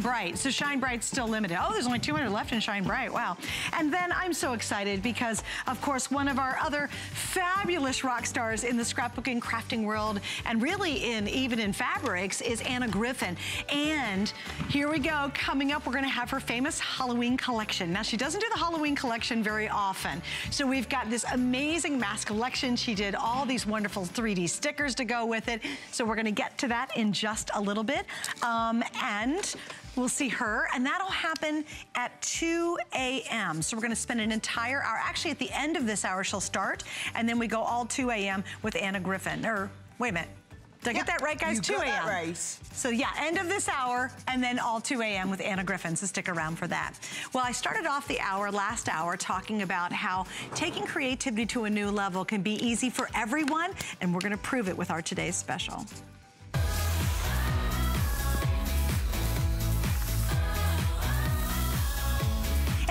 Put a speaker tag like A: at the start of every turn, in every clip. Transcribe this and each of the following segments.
A: Bright. So Shine Bright's still limited. Oh, there's only 200 left in Shine Bright. Wow. And then I'm so excited because, of course, one of our other fabulous rock stars in the scrapbooking crafting world and really in even in fabrics is Anna Griffin. And here we go. Coming up, we're going to have her famous Halloween collection. Now, she doesn't do the Halloween collection very often. So we've got this amazing mask collection. She did all these wonderful 3D stickers to go with it. So we're going to get to that in just a little bit. Um, and We'll see her, and that'll happen at 2 a.m. So we're gonna spend an entire hour. Actually, at the end of this hour, she'll start, and then we go all 2 a.m. with Anna Griffin. Or, wait a minute. Did I get that right, guys? 2 a.m.
B: Right.
A: So yeah, end of this hour, and then all 2 a.m. with Anna Griffin, so stick around for that. Well, I started off the hour, last hour, talking about how taking creativity to a new level can be easy for everyone, and we're gonna prove it with our today's special.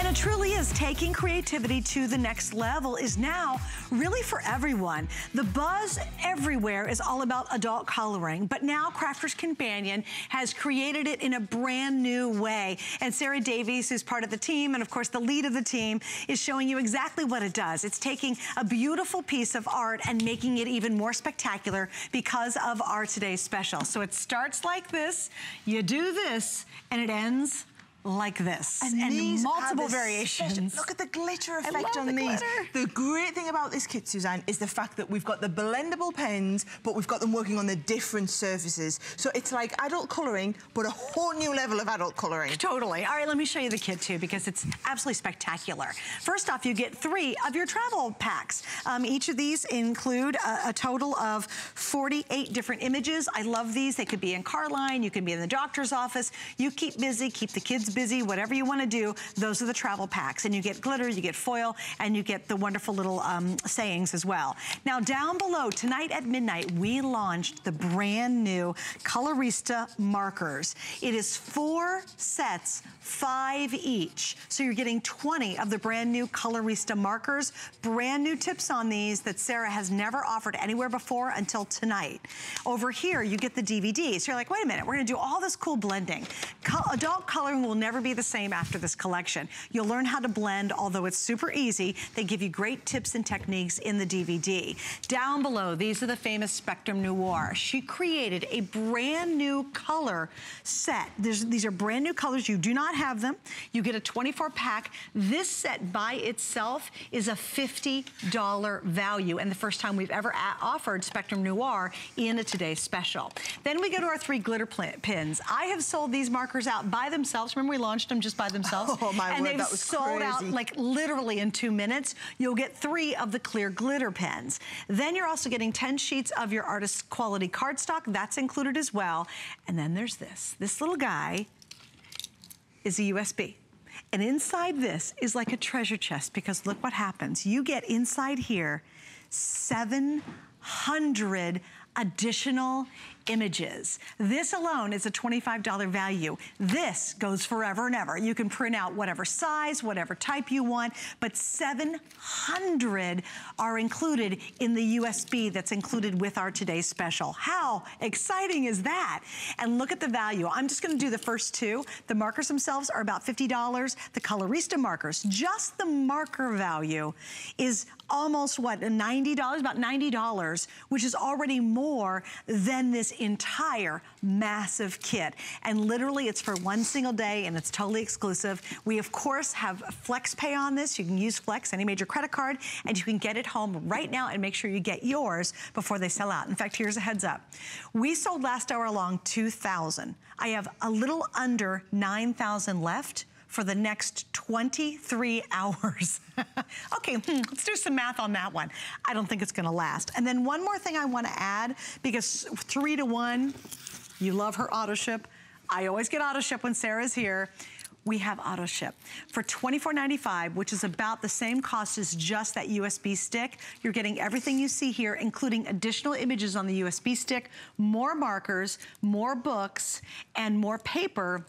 A: And it truly is taking creativity to the next level is now really for everyone. The buzz everywhere is all about adult coloring, but now Crafter's Companion has created it in a brand new way. And Sara Davies, who's part of the team, and of course the lead of the team, is showing you exactly what it does. It's taking a beautiful piece of art and making it even more spectacular because of our today's special. So it starts like this, you do this, and it ends like this.
B: And, and
A: multiple variations.
B: look at the glitter effect on
A: the
B: these.
A: Glitter.
B: The great thing about this kit, Suzanne, is the fact that we've got the blendable pens, but we've got them working on the different surfaces. So it's like adult colouring, but a whole new level of adult colouring.
A: Totally. All right, let me show you the kit too, because it's absolutely spectacular. First off, you get three of your travel packs. Um, each of these include a, a total of 48 different images. I love these. They could be in car line, you can be in the doctor's office. You keep busy, keep the kids busy, whatever you want to do, those are the travel packs. And you get glitter, you get foil, and you get the wonderful little um, sayings as well. Now down below, tonight at midnight, we launched the brand new Colorista markers. It is four sets five each. So you're getting 20 of the brand new Colorista markers. Brand new tips on these that Sara has never offered anywhere before until tonight. Over here, you get the DVD. So you're like, wait a minute, we're gonna do all this cool blending. Co adult coloring will never be the same after this collection. You'll learn how to blend, although it's super easy. They give you great tips and techniques in the DVD. Down below, these are the famous Spectrum Noir. She created a brand new color set. There's, these are brand new colors. You do not have them. You get a 24 pack. This set by itself is a $50 value and the first time we've ever offered Spectrum Noir in a today's special. Then we go to our three glitter pins. I have sold these markers out by themselves. Remember we launched them just by themselves?
B: Oh my
A: and
B: word, that was
A: sold
B: crazy.
A: out like literally in two minutes. You'll get three of the clear glitter pens. Then you're also getting 10 sheets of your artist quality cardstock. That's included as well. And then there's this. This little guy is a USB. And inside this is like a treasure chest because look what happens. You get inside here 700 additional images. This alone is a $25 value. This goes forever and ever. You can print out whatever size, whatever type you want, but 700 are included in the USB that's included with our today's special. How exciting is that? And look at the value. I'm just gonna do the first two. The markers themselves are about $50. The Colorista markers, just the marker value is almost what, $90, about $90, which is already more than this entire massive kit. And literally it's for one single day and it's totally exclusive. We of course have Flex Pay on this. You can use Flex, any major credit card, and you can get it home right now and make sure you get yours before they sell out. In fact, here's a heads up. We sold last hour long 2,000. I have a little under 9,000 left for the next 23 hours. okay, hmm, let's do some math on that one. I don't think it's gonna last. And then one more thing I wanna add, because three to one, you love her auto ship. I always get auto ship when Sara's here we have auto ship. For $24.95, which is about the same cost as just that USB stick, you're getting everything you see here, including additional images on the USB stick, more markers, more books, and more paper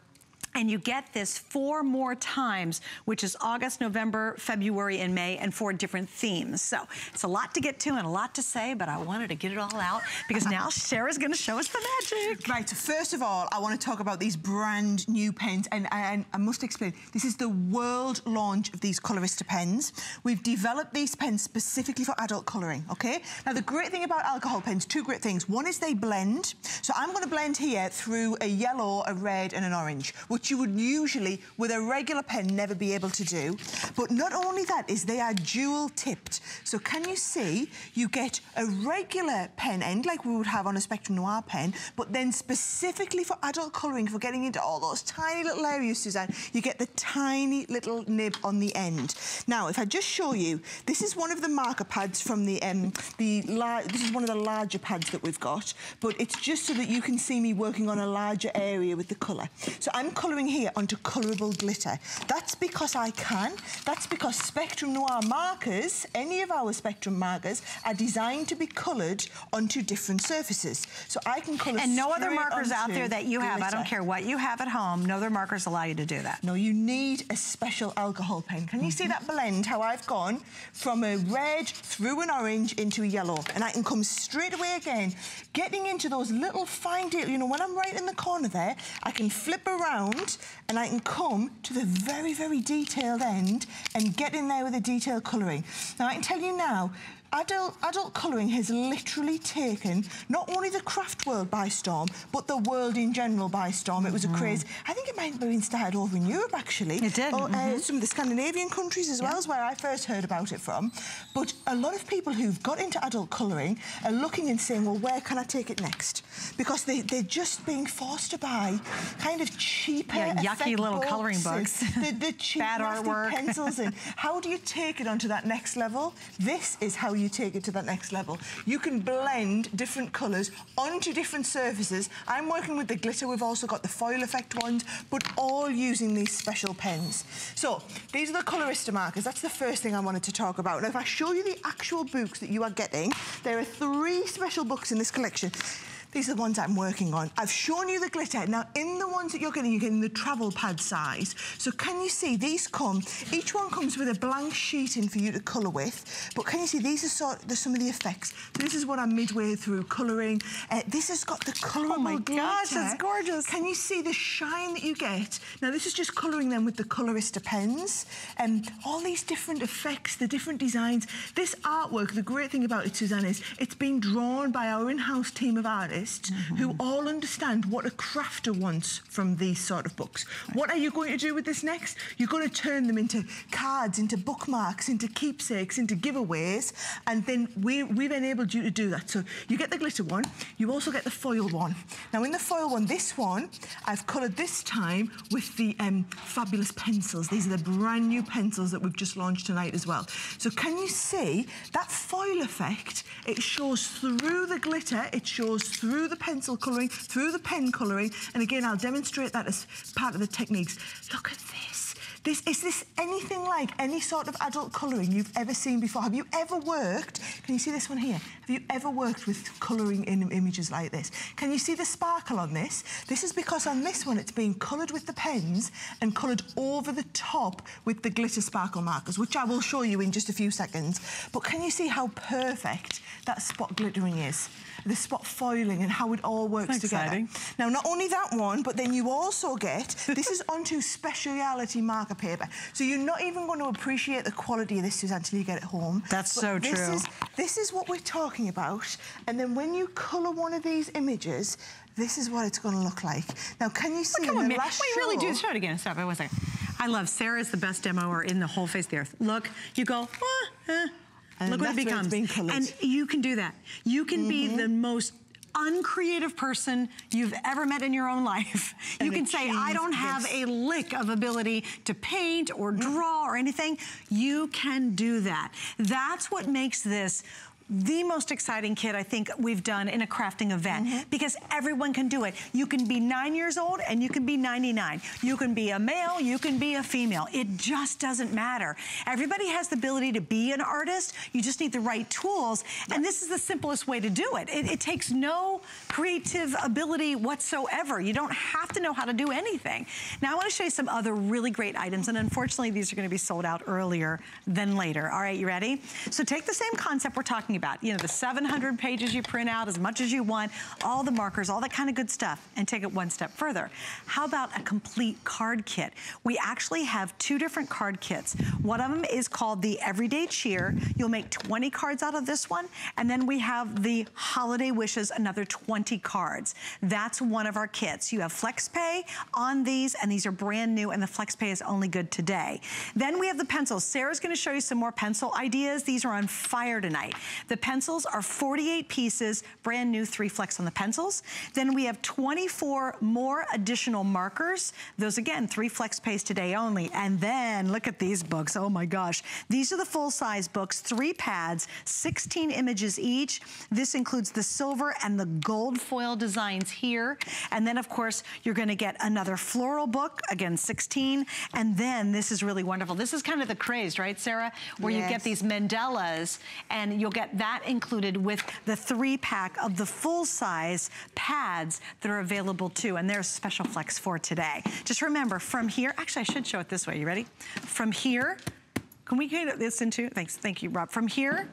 A: and you get this four more times, which is August, November, February, and May, and four different themes. So it's a lot to get to and a lot to say, but I wanted to get it all out because now Sara's gonna show us the magic.
B: Right, first of all, I want to talk about these brand new pens, and I, I must explain, this is the world launch of these Colorista pens. We've developed these pens specifically for adult colouring, okay? Now, the great thing about alcohol pens, two great things. One is they blend. So I'm going to blend here through a yellow, a red, and an orange, which you would usually, with a regular pen, never be able to do. But not only that is they are dual tipped. So can you see, you get a regular pen end like we would have on a Spectrum Noir pen, but then specifically for adult colouring, for getting into all those tiny little areas, Suzanne, you get the tiny little nib on the end. Now, if I just show you, this is one of the marker pads from the, um, the this is one of the larger pads that we've got, but it's just so that you can see me working on a larger area with the colour. So I'm colouring colouring here onto colourable glitter. That's because I can. That's because Spectrum Noir markers, any of our Spectrum markers, are designed to be coloured onto different surfaces. So I can colour
A: And no other markers out there that you have, I don't care what you have at home, no other markers allow you to do that.
B: No, you need a special alcohol pen. Can you see mm-hmm. that blend, how I've gone from a red through an orange into a yellow? And I can come straight away again, getting into those little fine details. You know, when I'm right in the corner there, I can flip around and I can come to the very, very detailed end and get in there with the detailed colouring. Now, I can tell you now, adult, adult colouring has literally taken not only the craft world by storm, but the world in general by storm. It was mm. a mm-hmm. craze. I think it might have been started over in Europe, actually.
A: It did. Or,
B: mm -hmm. uh, some of the Scandinavian countries as yeah. well is where I first heard about it from. But a lot of people who've got into adult colouring are looking and saying, well, where can I take it next? Because they, they're just being forced to buy kind of cheaper
A: yeah, yucky little
B: books
A: colouring books.
B: The, the cheap
A: Bad artwork.
B: pencils. and how do you take it onto that next level? This is how you you take it to that next level. You can blend different colours onto different surfaces. I'm working with the glitter. We've also got the foil effect ones, but all using these special pens. So these are the Colorista markers. That's the first thing I wanted to talk about. Now, if I show you the actual books that you are getting, there are three special books in this collection. These are the ones I'm working on. I've shown you the glitter. Now, in the ones that you're getting, you're getting the travel pad size. So can you see, these come, each one comes with a blank sheet in for you to colour with. But can you see, these are some of the effects. So this is what I'm midway through colouring. Uh, this has got the colourable
A: Oh my
B: glitter.
A: gosh, that's gorgeous.
B: Can you see the shine that you get? Now, this is just colouring them with the Colorista pens. And um, all these different effects, the different designs. This artwork, the great thing about it, Suzanne, is it's been drawn by our in-house team of artists artists mm -hmm. who all understand what a crafter wants from these sort of books. Right. What are you going to do with this next? You're going to turn them into cards, into bookmarks, into keepsakes, into giveaways, and then we, we've enabled you to do that. So you get the glitter one, you also get the foil one. Now in the foil one, this one, I've coloured this time with the um, fabulous pencils. These are the brand new pencils that we've just launched tonight as well. So can you see that foil effect? It shows through the glitter, it shows through through the pencil colouring, through the pen colouring. And again, I'll demonstrate that as part of the techniques. Look at this. This, is this anything like any sort of adult colouring you've ever seen before? Have you ever worked, can you see this one here? Have you ever worked with colouring in images like this? Can you see the sparkle on this? This is because on this one it's been coloured with the pens and coloured over the top with the glitter sparkle markers, which I will show you in just a few seconds. But can you see how perfect that spot glittering is? The spot foiling and how it all works
A: That's
B: together.
A: Exciting.
B: Now, not only that one, but then you also get, this is onto speciality marker paper. So you're not even going to appreciate the quality of this, Suzanne, until you get it home.
A: That's but so
B: this
A: true.
B: Is, this is what we're talking about. And then when you colour one of these images, this is what it's going to look like. Now, can you see
A: Look,
B: in
A: the
B: last
A: We really do. Show it again. Stop it. One second. I love Sara's the best demoer in the whole face of the earth. Look, you go, ah, eh.
B: And
A: Look what it becomes. And you can do that. You can mm -hmm. be mm-hmm. the most uncreative person you've ever met in your own life. And you can say, I don't have a lick of ability to paint or mm. draw or anything. You can do that. That's what makes this the most exciting kit I think we've done in a crafting event mm -hmm. because everyone can do it. You can be nine years old and you can be 99. You can be a male, you can be a female. It just doesn't matter. Everybody has the ability to be an artist. You just need the right tools. And this is the simplest way to do it. It, it takes no creative ability whatsoever. You don't have to know how to do anything. Now I want to show you some other really great items. And unfortunately, these are going to be sold out earlier than later. All right, you ready? So take the same concept we're talking talking about. You know, the 700 pages you print out, as much as you want, all the markers, all that kind of good stuff, and take it one step further. How about a complete card kit? We actually have two different card kits. One of them is called the Everyday Cheer. You'll make 20 cards out of this one, and then we have the Holiday Wishes, another 20 cards. That's one of our kits. You have FlexPay on these, and these are brand new, and the FlexPay is only good today. Then we have the pencils. Sara's gonna show you some more pencil ideas. These are on fire tonight. The pencils are 48 pieces, brand new three flex on the pencils. Then we have 24 more additional markers. Those again, three flex pays today only. And then look at these books, oh my gosh. These are the full size books, three pads, 16 images each. This includes the silver and the gold foil designs here. And then of course, you're gonna get another floral book, again, 16. And then this is really wonderful. This is kind of the craze, right, Sara? Where yes. you get these mandalas and you'll get that included with the three pack of the full size pads that are available too. And there's special flex for today. Just remember from here, actually I should show it this way. You ready? From here, can we get this into, thanks, thank you, Rob. From here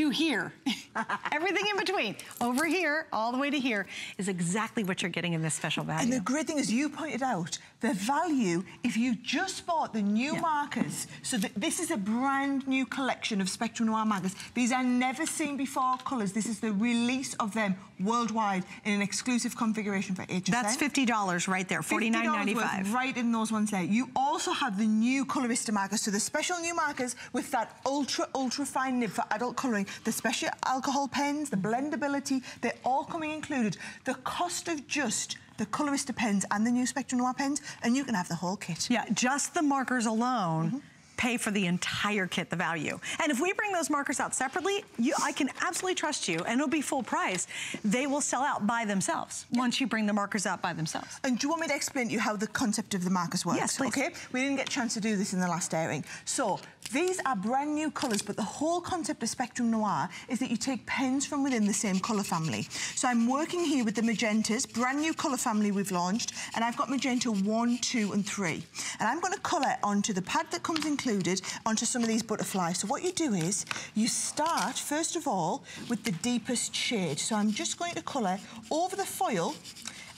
A: to here. Everything in between, over here, all the way to here, is exactly what you're getting in this special value.
B: And the great thing is, you pointed out, the value, if you just bought the new yeah. markers, so that this is a brand new collection of Spectrum Noir markers. These are never seen before colours. This is the release of them worldwide in an exclusive configuration for HSN.
A: That's $50 right there, $49.95.
B: Right in those ones there. You also have the new Colorista markers, so the special new markers with that ultra, ultra fine nib for adult colouring, the special alcohol pens, the blendability, they're all coming included. The cost of just the Colorista pens and the new Spectrum Noir pens, and you can have the whole kit.
A: Yeah, just the markers alone. Mm -hmm pay for the entire kit, the value. And if we bring those markers out separately, you, I can absolutely trust you, and it'll be full price. They will sell out by themselves once you bring the markers out by themselves.
B: And do you want me to explain to you how the concept of the markers works?
A: Yes, please.
B: Okay, we didn't get a chance to do this in the last airing. So, these are brand new colours, but the whole concept of Spectrum Noir is that you take pens from within the same colour family. So I'm working here with the magentas, brand new colour family we've launched, and I've got magenta 1, 2 and 3. And I'm going to colour onto the pad that comes included included onto some of these butterflies. So what you do is you start, first of all, with the deepest shade. So I'm just going to colour over the foil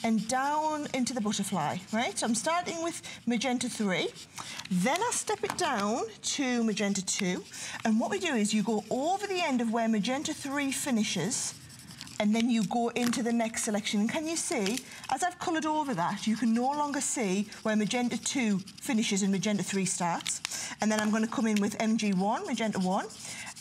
B: and down into the butterfly, right? So I'm starting with magenta 3, then I step it down to magenta 2, and what we do is you go over the end of where magenta 3 finishes, and then you go into the next selection. And can you see, as I've coloured over that, you can no longer see where magenta 2 finishes and magenta 3 starts. And then I'm going to come in with MG1, magenta 1,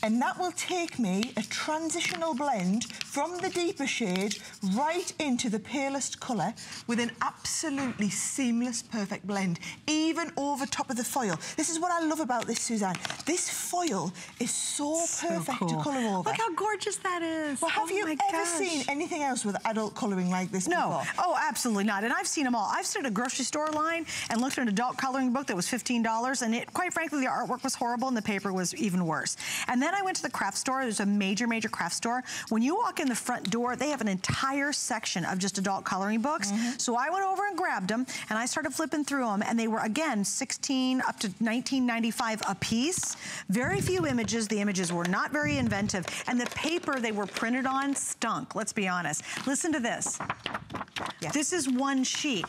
B: and that will take me a transitional blend from the deeper shade right into the palest colour with an absolutely seamless, perfect blend, even over top of the foil. This is what I love about this, Suzanne. This foil is so, so perfect cool. to colour over.
A: Look how gorgeous that is.
B: Well, have oh you ever gosh. seen anything else with adult colouring like this
A: no.
B: Before?
A: Oh, absolutely not. And I've seen them all. I've stood at a grocery store line and looked at an adult colouring book that was $15, and it, quite frankly, the artwork was horrible and the paper was even worse. And then then I went to the craft store. There's a major, major craft store. When you walk in the front door, they have an entire section of just adult coloring books. Mm -hmm. So I went over and grabbed them and I started flipping through them and they were, again, 16 up to 1995 a piece. Very few images. The images were not very inventive. And the paper they were printed on stunk, let's be honest. Listen to this. Yes. This is one sheet.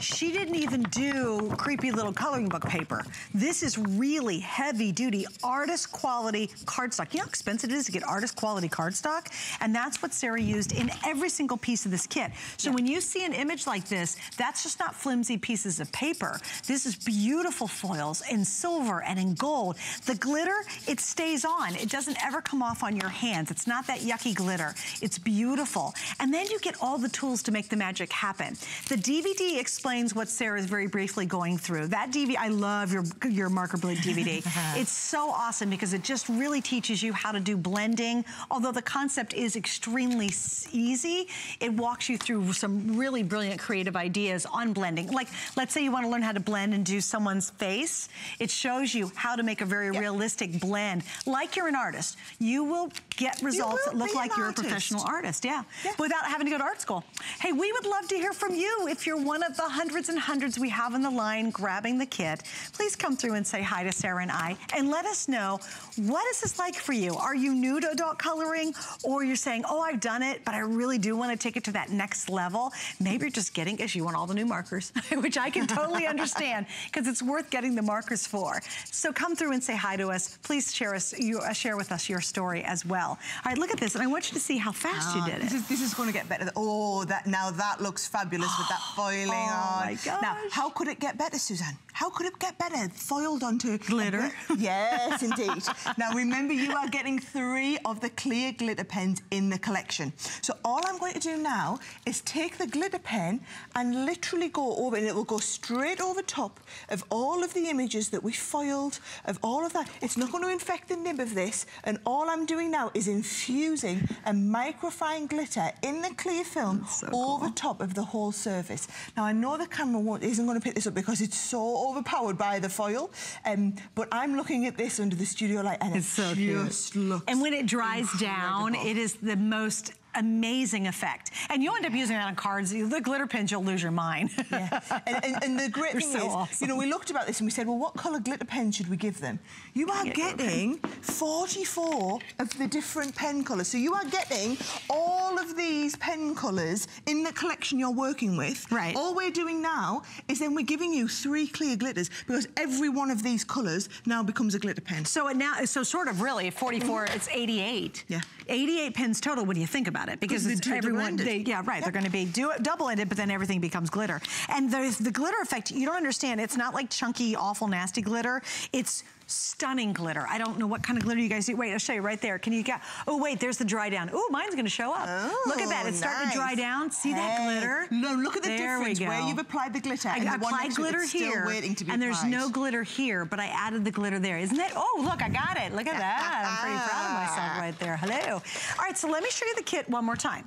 A: She didn't even do creepy little coloring book paper. This is really heavy duty artist quality card cardstock. You know how expensive it is to get artist quality cardstock? And that's what Sara used in every single piece of this kit. So yeah. when you see an image like this, that's just not flimsy pieces of paper. This is beautiful foils in silver and in gold. The glitter, it stays on. It doesn't ever come off on your hands. It's not that yucky glitter. It's beautiful. And then you get all the tools to make the magic happen. The DVD explains what Sara is very briefly going through. That DVD, I love your, your marker blade DVD. it's so awesome because it just really teaches you how to do blending. Although the concept is extremely easy, it walks you through some really brilliant creative ideas on blending. Like, let's say you want to learn how to blend and do someone's face. It shows you how to make a very yep. realistic blend. Like you're an artist. You will get results that look like you're artist. a professional artist, yeah, yeah, without having to go to art school. Hey, we would love to hear from you. If you're one of the hundreds and hundreds we have on the line grabbing the kit, please come through and say hi to Sara and I, and let us know, what is this like for you? Are you new to adult coloring, or you're saying, oh, I've done it, but I really do want to take it to that next level? Maybe you're just getting, because you want all the new markers, which I can totally understand, because it's worth getting the markers for. So come through and say hi to us. Please share, us, you, uh, share with us your story as well. All right, look at this, and I want you to see how fast you ah, did
B: it. This is, this is going to get better. Oh, that now that looks fabulous with that foiling oh, on.
A: My gosh.
B: Now, how could it get better, Suzanne? How could it get better? Foiled onto
A: glitter.
B: yes, indeed. now remember, you are getting three of the clear glitter pens in the collection. So all I'm going to do now is take the glitter pen and literally go over, and it will go straight over top of all of the images that we foiled, of all of that. It's not going to infect the nib of this, and all I'm doing now is infusing a microfine glitter in the clear film so over cool. top of the whole surface. Now I know the camera won't, isn't going to pick this up because it's so overpowered by the foil. Um, but I'm looking at this under the studio light and it's it so just looks
A: And when it dries incredible. down, it is the most amazing effect. And you'll end up using that on cards. The glitter pens, you'll lose your mind.
B: yeah. And, and, and, the great thing so is, awesome. you know, we looked about this and we said, well, what colour glitter pen should we give them? You are getting 44 of the different pen colours. So you are getting all of these pen colours in the collection you're working with.
A: Right.
B: All we're doing now is then we're giving you three clear glitters because every one of these colours now becomes a glitter pen.
A: So it now, so sort of really, 44, it's 88.
B: Yeah.
A: 88 pens total when you think about it because it's everyone, they, yeah, right. Yep. They're going to be do, double-ended, but then everything becomes glitter. And there's the glitter effect, you don't understand. It's not like chunky, awful, nasty glitter. It's stunning glitter. I don't know what kind of glitter you guys do. Wait, I'll show you right there. Can you get, oh wait, there's the dry down. Oh, mine's gonna show up. Oh, look at that, oh, it's nice. starting to dry down. See hey. that glitter?
B: No, look at the there difference where you've applied the glitter I,
A: and applied glitter here, and there's
B: applied.
A: no glitter here, but I added the glitter there. Isn't that, oh, look, I got it. Look at that. I'm pretty proud of myself right there. Hello. All right, so let me show you the kit one more time.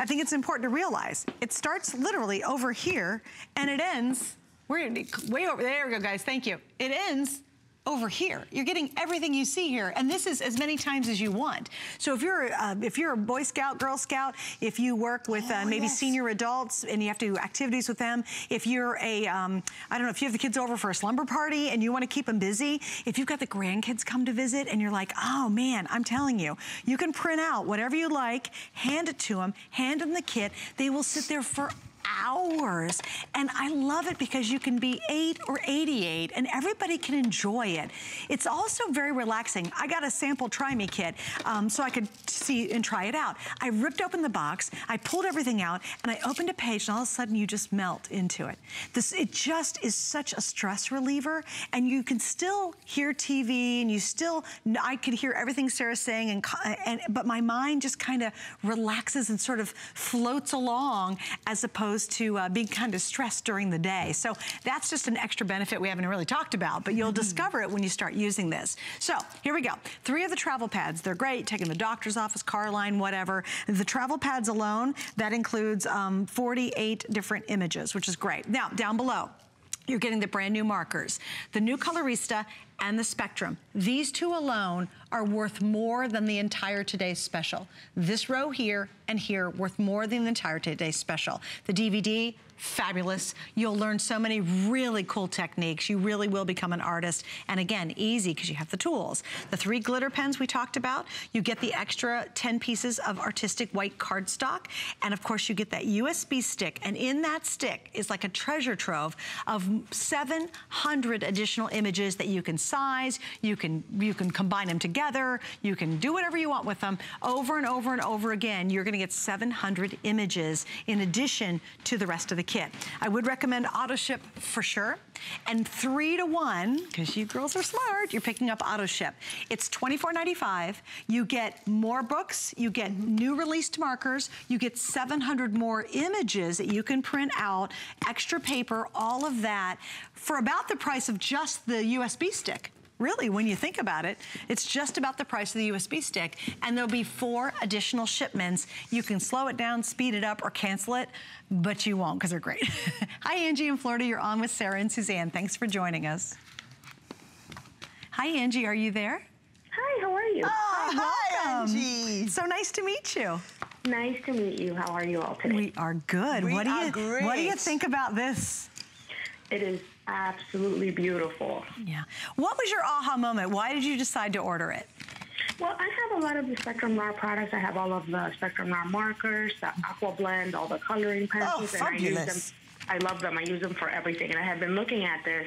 A: I think it's important to realize it starts literally over here and it ends, we're gonna need way over, there we go guys, thank you. It ends over here. You're getting everything you see here, and this is as many times as you want. So if you're uh, if you're a Boy Scout, Girl Scout, if you work with uh, oh, maybe yes. senior adults and you have to do activities with them, if you're a um, I don't know, if you have the kids over for a slumber party and you want to keep them busy, if you've got the grandkids come to visit and you're like, oh man, I'm telling you, you can print out whatever you like, hand it to them, hand them the kit. They will sit there for hours. And I love it because you can be eight or 88 and everybody can enjoy it. It's also very relaxing. I got a sample try me kit um, so I could see and try it out. I ripped open the box, I pulled everything out and I opened a page and all of a sudden you just melt into it. This It just is such a stress reliever and you can still hear TV and you still, I could hear everything Sara's saying and, and but my mind just kind of relaxes and sort of floats along as opposed opposed to uh, being kind of stressed during the day. So that's just an extra benefit we haven't really talked about, but you'll mm -hmm. discover it when you start using this. So here we go. Three of the travel pads. They're great, taking the doctor's office, car line, whatever. The travel pads alone, that includes um, 48 different images, which is great. Now, down below, you're getting the brand new markers, the new Colorista and the Spectrum. These two alone are worth more than the entire today's special. This row here and here worth more than the entire today's special. The DVD, fabulous. You'll learn so many really cool techniques. You really will become an artist. And again, easy because you have the tools. The three glitter pens we talked about, you get the extra 10 pieces of artistic white cardstock. And of course, you get that USB stick. And in that stick is like a treasure trove of 700 additional images that you can size, you can, you can combine them together, you can do whatever you want with them over and over and over again. You're gonna get 700 images in addition to the rest of the kit. I would recommend auto ship for sure. And three to one, because you girls are smart, you're picking up auto ship. It's $24.95. You get more books, you get new released markers, you get 700 more images that you can print out, extra paper, all of that, for about the price of just the USB stick really, when you think about it, it's just about the price of the USB stick. And there'll be four additional shipments. You can slow it down, speed it up, or cancel it, but you won't because they're great. Hi, Angie in Florida. You're on with Sara and Suzanne. Thanks for joining us. Hi, Angie. Are you there?
C: Hi, how are you?
A: Oh, hi,
B: Angie.
A: So nice to meet you.
C: Nice to meet you. How are you all today?
A: We are good.
B: We
A: what do
B: are
A: you
B: great.
A: What do you think about this?
C: It is absolutely beautiful.
A: Yeah. What was your aha moment? Why did you decide to order it?
C: Well, I have a lot of the Spectrum Noir products. I have all of the Spectrum Noir markers, the Aqua Blend, all the coloring pencils, oh, and I use them. I love them. I use them for everything. And I have been looking at this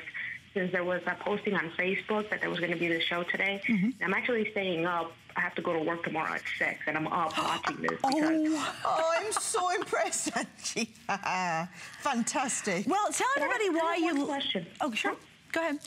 C: since there was a posting on Facebook that there was going to be the show today. And I'm actually staying up. I have to go to work tomorrow at six, and I'm up watching this oh. because
B: Oh, I'm so impressed, Angie. Fantastic.
A: Well, tell everybody
C: I
A: why
C: have one
A: you.
C: question.
A: Oh, sure. Go ahead.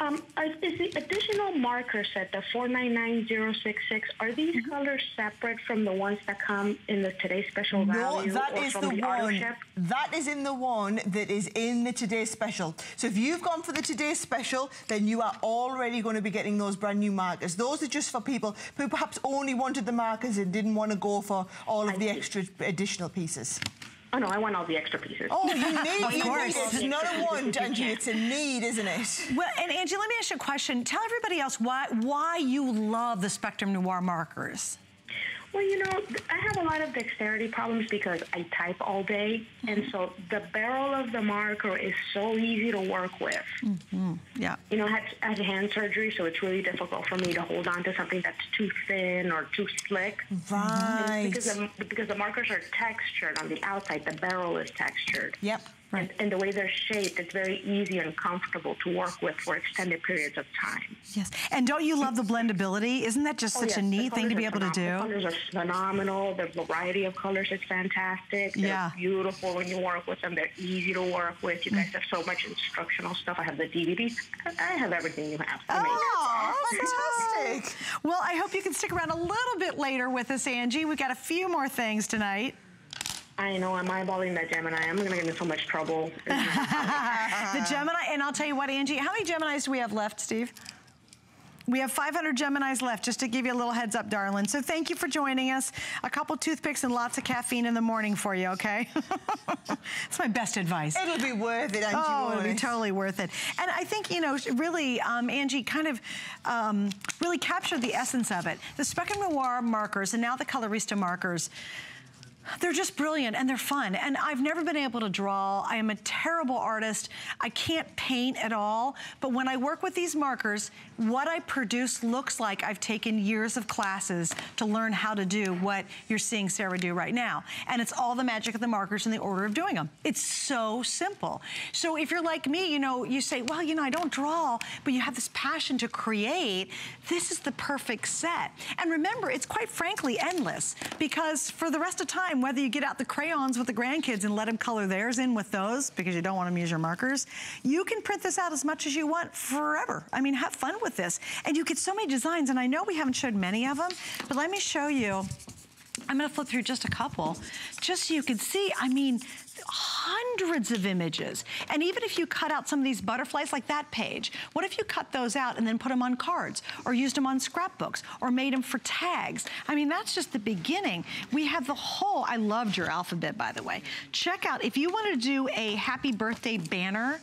C: Um, are- is the additional marker set, the 499066, are these
B: Mm-hmm.
C: colors separate from the ones that come in the today's special
B: No,
C: value
B: that
C: or
B: is the
C: the,
B: one. That is in the one that is in the Today Special. So if you've gone for the Today Special, then you are already going to be getting those brand new markers. Those are just for people who perhaps only wanted the markers and didn't want to go for all of
C: I
B: the
C: see.
B: extra additional pieces.
C: Oh no, I want all the extra pieces.
B: Oh, you need,
A: Of
B: you
A: course.
B: need. It's not a want, Angie. It's a need, isn't it?
A: Well, and Angie, let me ask you a question. Tell everybody else why why you love the Spectrum Noir markers.
C: Well, you know, I have a lot of dexterity problems because I type all day, and mm-hmm. so the barrel of the marker is so easy to work with. Mm-hmm.
A: Yeah.
C: You know, I had, I had hand surgery, so it's really difficult for me to hold on to something that's too thin or too slick.
B: Right.
C: Because the, because the markers are textured on the outside, the barrel is textured.
B: Yep.
C: And, and the way they're shaped, it's very easy and comfortable to work with for extended periods of time.
A: Yes. And don't you love the blendability? Isn't that just
C: Oh,
A: such
C: yes,
A: a neat thing to be able to
C: do? The colors are phenomenal. The variety of colors is fantastic. They're
A: Yeah.
C: beautiful when you work with them. They're easy to work with. You guys mm. have so much instructional stuff. I have the DVDs. I have everything you have.
B: Oh, fantastic.
A: Well, I hope you can stick around a little bit later with us, Angie. We've got a few more things tonight.
C: I know I'm eyeballing that Gemini. I'm going to get in so much trouble.
A: The Gemini, and I'll tell you what, Angie, how many Geminis do we have left, Steve? We have 500 Geminis left, just to give you a little heads up, darling. So thank you for joining us. A couple toothpicks and lots of caffeine in the morning for you, okay? That's my best advice.
B: It'll be worth it, Angie.
A: Oh, it'll be totally worth it. And I think, you know, really, um, Angie kind of um, really captured the essence of it. The Spectrum Noir markers and now the Colorista markers, they're just brilliant and they're fun. And I've never been able to draw. I am a terrible artist. I can't paint at all. But when I work with these markers, what I produce looks like I've taken years of classes to learn how to do what you're seeing Sara do right now. And it's all the magic of the markers and the order of doing them. It's so simple. So if you're like me, you know, you say, well, you know, I don't draw, but you have this passion to create, this is the perfect set. And remember, it's quite frankly endless because for the rest of time, whether you get out the crayons with the grandkids and let them color theirs in with those because you don't want them to use your markers, you can print this out as much as you want forever. I mean, have fun with this. And you get so many designs, and I know we haven't showed many of them, but let me show you. I'm gonna flip through just a couple, just so you can see, I mean, hundreds of images. And even if you cut out some of these butterflies like that page, what if you cut those out and then put them on cards or used them on scrapbooks or made them for tags? I mean, that's just the beginning. We have the whole, I loved your alphabet, by the way. Check out, if you wanna do a happy birthday banner,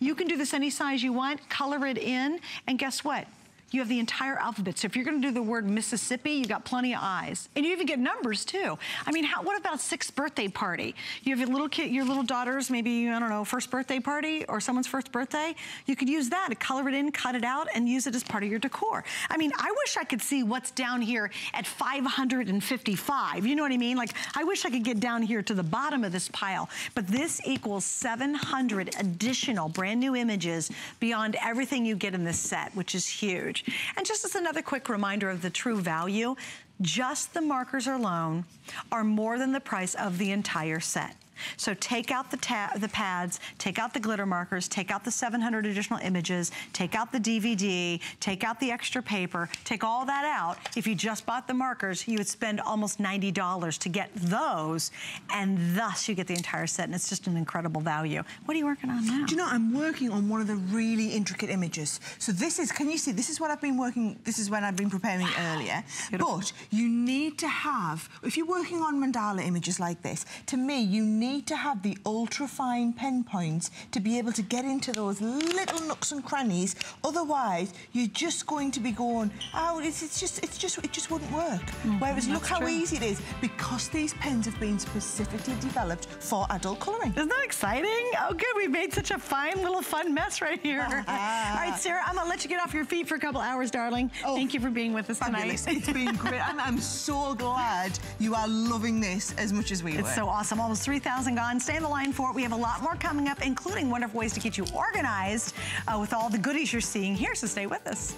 A: you can do this any size you want, color it in, and guess what? You have the entire alphabet. So if you're gonna do the word Mississippi, you got plenty of eyes. And you even get numbers too. I mean, how, what about sixth birthday party? You have your little kid, your little daughter's maybe, I don't know, first birthday party or someone's first birthday. You could use that to color it in, cut it out, and use it as part of your decor. I mean, I wish I could see what's down here at 555. You know what I mean? Like, I wish I could get down here to the bottom of this pile. But this equals 700 additional brand new images beyond everything you get in this set, which is huge. And just as another quick reminder of the true value, just the markers alone are more than the price of the entire set. So take out the, the pads, take out the glitter markers, take out the 700 additional images, take out the DVD, take out the extra paper, take all that out. If you just bought the markers, you would spend almost $90 to get those, and thus you get the entire set, and it's just an incredible value. What are you working on now?
B: Do you know, I'm working on one of the really intricate images. So this is, can you see, this is what I've been working, this is when I've been preparing wow. earlier. Beautiful. But you need to have, if you're working on mandala images like this, to me, you need to have the ultra fine pen points to be able to get into those little nooks and crannies. Otherwise, you're just going to be going, oh, it's, it's just, it's just, it just wouldn't work. Mm, Whereas look how true. easy it is because these pens have been specifically developed for adult colouring.
A: Isn't that exciting? Oh, good. We've made such a fine little fun mess right here. All right, Sara, I'm going to let you get off your feet for a couple hours, darling. Oh, Thank you for being with us
B: fabulous.
A: tonight.
B: It's been great. I'm, I'm, so glad you are loving this as much as we
A: it's
B: were.
A: It's so awesome. Almost 3,000 gone. Stay on the line for it. We have a lot more coming up, including wonderful ways to get you organized uh, with all the goodies you're seeing here, so stay with us.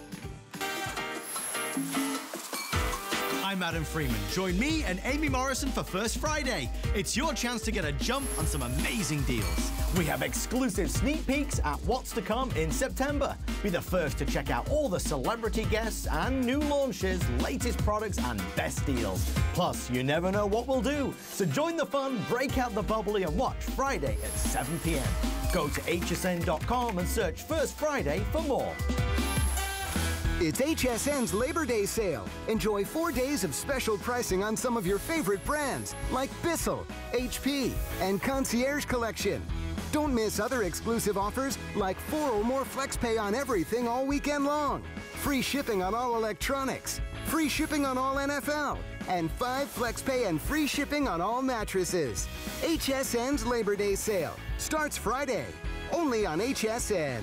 D: I'm Adam Freeman. Join me and Amy Morrison for First Friday. It's your chance to get a jump on some amazing deals. We have exclusive sneak peeks at what's to come in September. Be the first to check out all the celebrity guests and new launches, latest products, and best deals. Plus, you never know what we'll do. So join the fun, break out the bubbly, and watch Friday at 7 p.m. Go to hsn.com and search First Friday for more.
E: It's HSN's Labor Day sale. Enjoy four days of special pricing on some of your favorite brands like Bissell, HP, and Concierge Collection. Don't miss other exclusive offers like four or more FlexPay on everything all weekend long, free shipping on all electronics, free shipping on all NFL, and five FlexPay and free shipping on all mattresses. HSN's Labor Day sale starts Friday, only on HSN.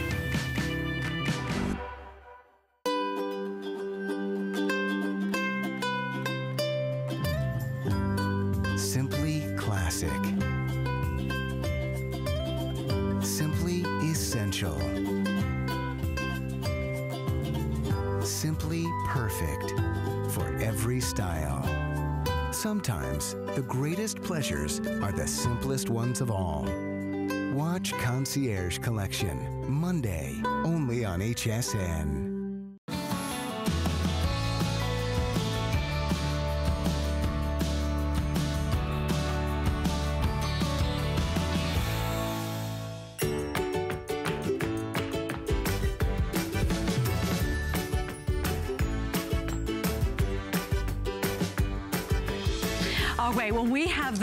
E: Sometimes the greatest pleasures are the simplest ones of all. Watch Concierge Collection, Monday, only on HSN.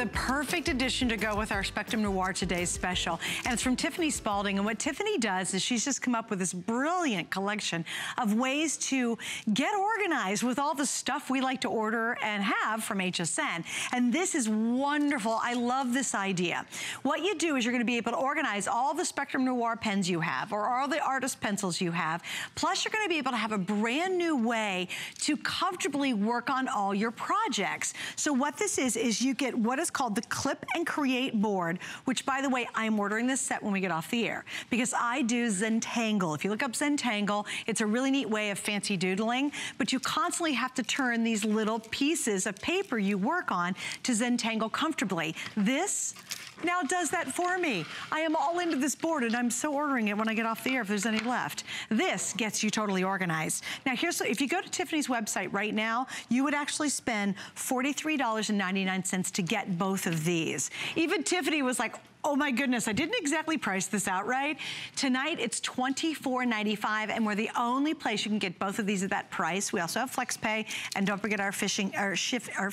A: Perfect addition to go with our Spectrum Noir today's special. And it's from Tiffany Spalding. And what Tiffany does is she's just come up with this brilliant collection of ways to get organized with all the stuff we like to order and have from HSN. And this is wonderful. I love this idea. What you do is you're gonna be able to organize all the Spectrum Noir pens you have or all the artist pencils you have. Plus you're gonna be able to have a brand new way to comfortably work on all your projects. So what this is, is you get what is is called the Clip and Create board, which by the way, I'm ordering this set when we get off the air because I do Zentangle. If you look up Zentangle, it's a really neat way of fancy doodling, but you constantly have to turn these little pieces of paper you work on to Zentangle comfortably. This now does that for me. I am all into this board and I'm so ordering it when I get off the air if there's any left. This gets you totally organized. Now here's, if you go to Tiffany's website right now, you would actually spend $43.99 to get both of these. Even Tiffany was like, oh my goodness, I didn't exactly price this out right. Tonight it's $24.95 and we're the only place you can get both of these at that price. We also have FlexPay and don't forget our fishing, our shift, our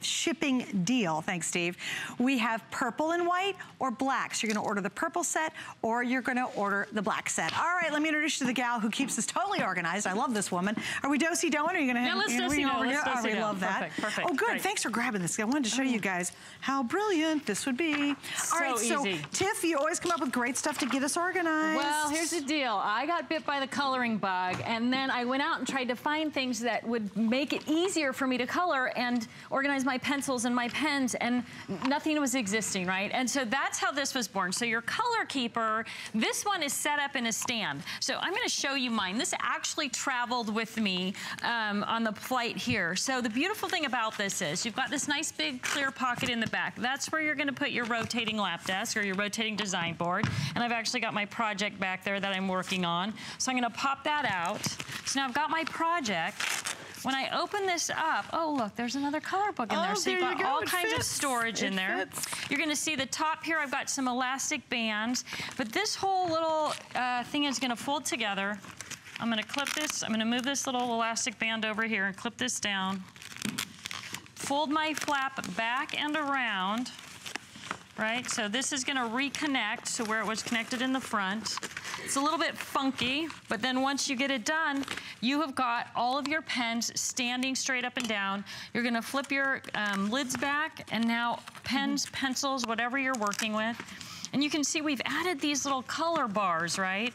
A: shipping deal. Thanks, Steve. We have purple and white or black. So you're gonna order the purple set or you're gonna order the black set. All right, let me introduce you to the gal who keeps this totally organized. I love this woman. Are we dosey doing? Are you gonna
F: Yeah, let's do-si-do,
A: over
F: let's
A: here? Oh, we love that.
F: Perfect, perfect,
A: Oh, good.
F: great.
A: Thanks for grabbing this. I wanted to show you mm. guys how brilliant this would be. All right,
F: So
A: so
F: easy.
A: Tiff, you always come up with great stuff to get us organized.
F: Well, here's the deal. I got bit by the coloring bug, and then I went out and tried to find things that would make it easier for me to color and organize my pencils and my pens, and nothing was existing, right? And so that's how this was born. So your color keeper, this one is set up in a stand. So I'm gonna show you mine. This actually traveled with me um, on the flight here. So the beautiful thing about this is you've got this nice big clear pocket in the back. That's where you're gonna put your rotating lap desk or your rotating design board. And I've actually got my project back there that I'm working on. So I'm gonna pop that out. So now I've got my project. When I open this up, oh look, there's another color book in
A: Oh,
F: there. So you've
A: there
F: got
A: you go,
F: all
A: it
F: kinds of
A: fits.
F: storage in there.
A: fits.
F: You're gonna see the top here, I've got some elastic bands, but this whole little uh, thing is gonna fold together. I'm gonna clip this, I'm gonna move this little elastic band over here and clip this down. Fold my flap back and around, right? So this is gonna reconnect to where it was connected in the front. It's a little bit funky, but then once you get it done, you have got all of your pens standing straight up and down. You're gonna flip your um, lids back and now pens, pencils, whatever you're working with. And you can see we've added these little color bars, right?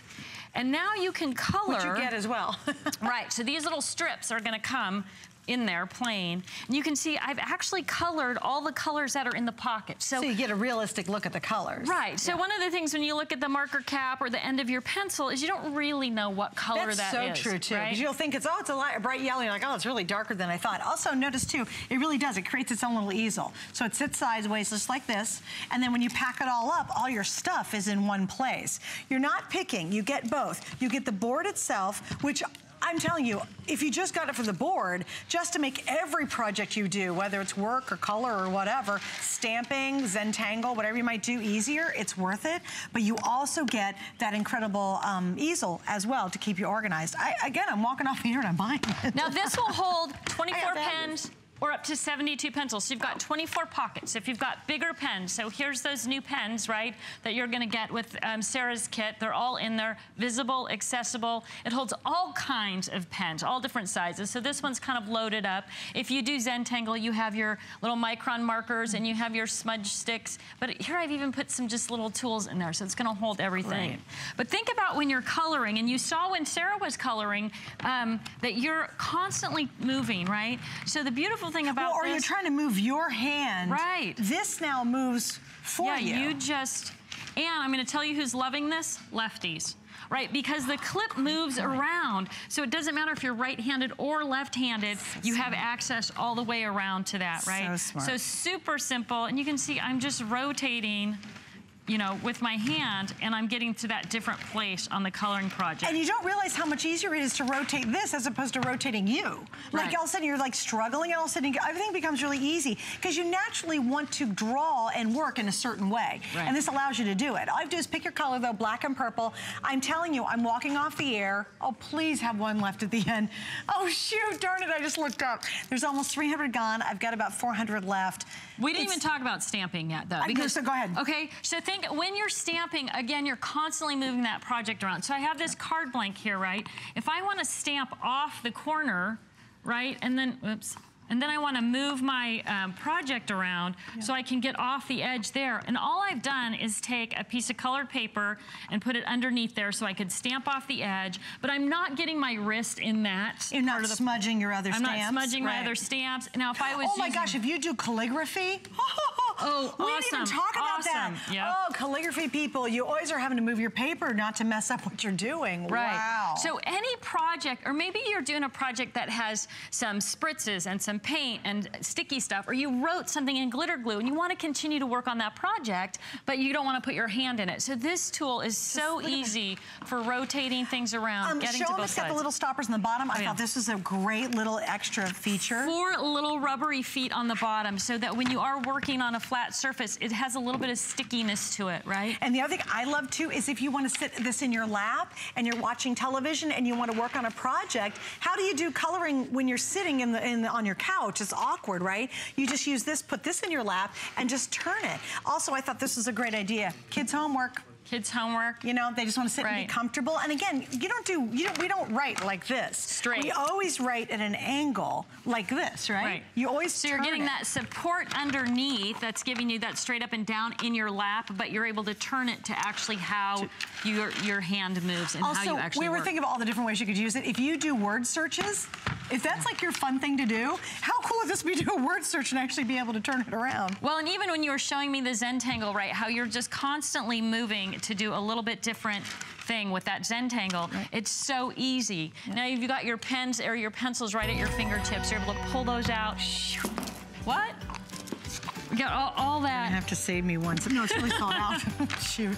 F: And now you can color.
A: What you get as well.
F: Right, so these little strips are gonna come in there plain. And you can see I've actually colored all the colors that are in the pocket.
A: so you get a realistic look at the colors.
F: Right. So one of the things when you look at the marker cap or the end of your pencil is you don't really know what color
A: That's
F: that
A: so
F: is,
A: true too.
F: right?
A: Because you'll think it's oh, it's a light, bright yellow. You're like, oh, it's really darker than I thought. Also, notice too, it really does. It creates its own little easel. So it sits sideways just like this, and then when you pack it all up, all your stuff is in one place. You're not picking. You get both. You get the board itself, which. I'm telling you, if you just got it for the board, just to make every project you do, whether it's work or color or whatever, stamping, Zentangle, whatever you might do easier, it's worth it. But you also get that incredible um, easel as well to keep you organized. I, again, I'm walking off here and I'm buying it.
F: Now this will hold 24
A: I
F: pens or up to 72 pencils. So you've got 24 pockets. If you've got bigger pens, so here's those new pens, right, that you're gonna get with um, Sara's kit. They're all in there, visible, accessible. It holds all kinds of pens, all different sizes. So this one's kind of loaded up. If you do Zentangle, you have your little micron markers and you have your smudge sticks. But here I've even put some just little tools in there, so it's gonna hold everything.
A: Right.
F: But think about when you're coloring, and you saw when Sarah was coloring um, that you're constantly moving, right? So the beautiful thing about
A: Well, or
F: this,
A: you're trying to move your hand.
F: Right.
A: This now moves for
F: yeah,
A: you.
F: you just, and I'm going to tell you who's loving this: lefties. Right, because the clip oh moves around, so it doesn't matter if you're right-handed or left-handed. you have access all the way around to that, right?
A: So smart.
F: So super simple, and you can see I'm just rotating, you know, with my hand, and I'm getting to that different place on the coloring project.
A: And you don't realize how much easier it is to rotate this as opposed to rotating you. Like
F: Right.
A: all of a sudden you're like struggling and all of a sudden everything becomes really easy because you naturally want to draw and work in a certain way.
F: Right.
A: And this allows you to do it. All I have to do is pick your color though, black and purple. I'm telling you, I'm walking off the air. Oh, please have one left at the end. Oh shoot, darn it, I just looked up. There's almost 300 gone. I've got about 400 left.
F: We didn't
A: It's-
F: even talk about stamping yet, though. Because
A: so go ahead.
F: Okay, so think when you're stamping, again, you're constantly moving that project around. So I have this card blank here, right? If I want to stamp off the corner, right, and then, whoops. And then I want to move my um, project around so I can get off the edge there. And all I've done is take a piece of colored paper and put it underneath there so I could stamp off the edge. But I'm not getting my wrist in that.
A: You're not
F: part of the
A: smudging your other
F: I'm
A: stamps.
F: not smudging my other stamps. Now, if I was
A: Oh my gosh, if you do calligraphy,
F: Oh,
A: we didn't even talk about that.
F: yep.
A: Oh, calligraphy people, you always are having to move your paper not to mess up what you're doing.
F: Right.
A: Wow.
F: So any project, or maybe you're doing a project that has some spritzes and some paint and sticky stuff, or you wrote something in glitter glue and you want to continue to work on that project, but you don't want to put your hand in it. So this tool is so easy for rotating things around,
A: um,
F: getting
A: show
F: to
A: them
F: both
A: it's got the little stoppers in the bottom. I
F: Oh, yeah.
A: thought this was a great little extra feature.
F: Four little rubbery feet on the bottom so that when you are working on a flat surface, it has a little bit of stickiness to it, right?
A: And the other thing I love too is if you want to sit this in your lap and you're watching television and you want to work on a project, how do you do coloring when you're sitting in the, in the, on your couch? It's awkward, right? You just use this, put this in your lap and just turn it. Also, I thought this was a great idea. Kids homework,
F: kids' homework.
A: You know, they just want to sit
F: right.
A: and be comfortable. And again, you don't do, you don't, we don't write like this.
F: Straight.
A: We always write at an angle like this, right?
F: Right.
A: You always
F: So you're getting
A: it.
F: that support underneath that's giving you that straight up and down in your lap, but you're able to turn it to actually how your your hand moves and
A: also,
F: how you actually
A: we were
F: work.
A: thinking of all the different ways you could use it. If you do word searches, if that's like your fun thing to do, how cool would this be to do a word search and actually be able to turn it around?
F: Well, and even when you were showing me the Zentangle, right, how you're just constantly moving to do a little bit different thing with that Zentangle, right. it's so easy. Now you've got your pens or your pencils right at your fingertips. You're able to pull those out. What? We got all, all that.
A: I have to save me once. No, it's really sold out. Shoot.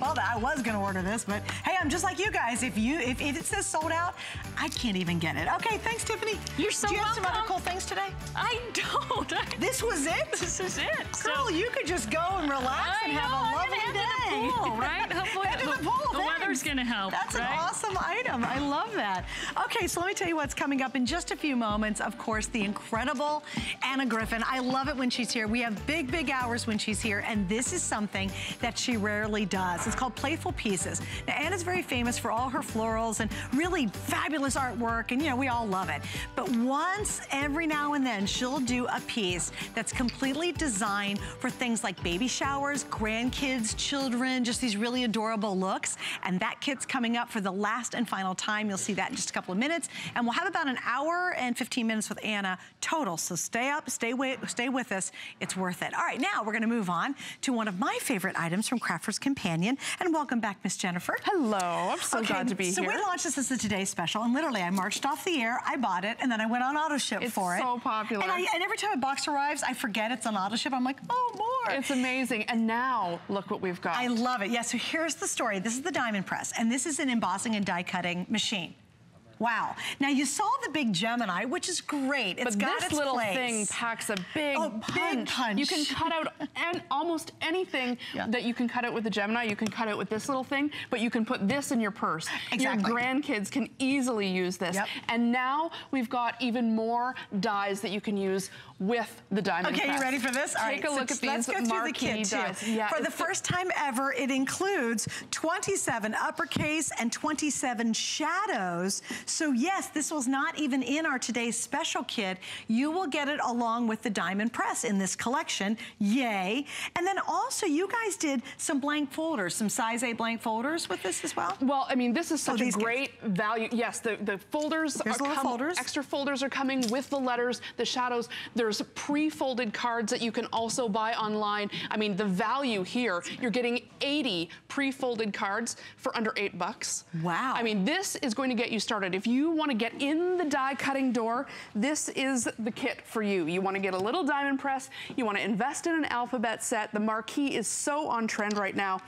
A: Well, I was gonna order this, but hey, I'm just like you guys. If you if, if it says sold out, I can't even get it. Okay, thanks, Tiffany.
F: You're so
A: Do you
F: welcome.
A: have some other cool things today?
F: I don't.
A: This was it?
F: This is it.
A: Girl,
F: so,
A: you could just go and relax
F: I
A: and have
F: know,
A: a
F: I'm
A: lovely
F: gonna
A: day.
F: head to the pool, right? Hopefully
A: head to the,
F: the-
A: pool.
F: the
A: thanks.
F: weather's gonna help,
A: That's
F: right?
A: an awesome item. I love that. Okay, so let me tell you what's coming up in just a few moments. Of course, the incredible Anna Griffin. I love it when she's here. We have big, big hours when she's here, and this is something that she rarely does. It's called Playful Pieces. Now, Anna's very famous for all her florals and really fabulous artwork, and you know, we all love it. But once every now and then, she'll do a piece that's completely designed for things like baby showers, grandkids, children, just these really adorable looks. And that kit's coming up for the last and final time. You'll see that in just a couple of minutes. And we'll have about an hour and 15 minutes with Anna total. So stay up, stay, with, stay with us. It's worth it. All right, now we're gonna move on to one of my favorite items from Crafters Companion. And welcome back, Miss Jennifer.
G: Hello, I'm so
A: Okay,
G: glad to be
A: so
G: here.
A: So we launched this as a Today Special, and literally I marched off the air, I bought it, and then I went on auto ship
G: It's
A: for it.
G: It's so popular.
A: And, I, and every time a box arrives, I forget it's on auto ship. I'm like, oh, more.
G: It's amazing. And now, look what we've got.
A: I love it. Yeah, so here's the story. This is the diamond press, and this is an embossing and die cutting machine. Wow. Now you saw the big Gemini, which is great. It's
G: but
A: got
G: this
A: its
G: little
A: place.
G: thing packs a big,
A: Oh,
G: punch.
A: big punch.
G: You can cut out and almost anything
A: Yeah.
G: that you can cut out with the Gemini. You can cut out with this little thing, but you can put this in your purse.
A: Exactly.
G: Your grandkids can easily use this.
A: Yep.
G: And now we've got even more dies that you can use with the diamond
A: Okay,
G: press.
A: you ready for this? All
G: Take
A: right,
G: a look
A: so
G: at these
A: let's go through the kit too.
G: Yeah,
A: for the first time ever, it includes 27 uppercase and 27 shadows. So yes, this was not even in our today's special kit. You will get it along with the diamond press in this collection. Yay. And then also you guys did some blank folders, some size A blank folders with this as well.
G: Well, I mean, this is oh, such a
A: Oh,
G: great value. Yes, the, the folders
A: Here's
G: are come-
A: folders.
G: extra folders are coming with the letters, the shadows. There's pre-folded cards that you can also buy online. I mean, the value here, you're getting 80 pre-folded cards for under eight bucks.
A: Wow.
G: I mean, this is going to get you started. If you want to get in the die cutting door, this is the kit for you. You want to get a little diamond press. You want to invest in an alphabet set. The marquee is so on trend right now.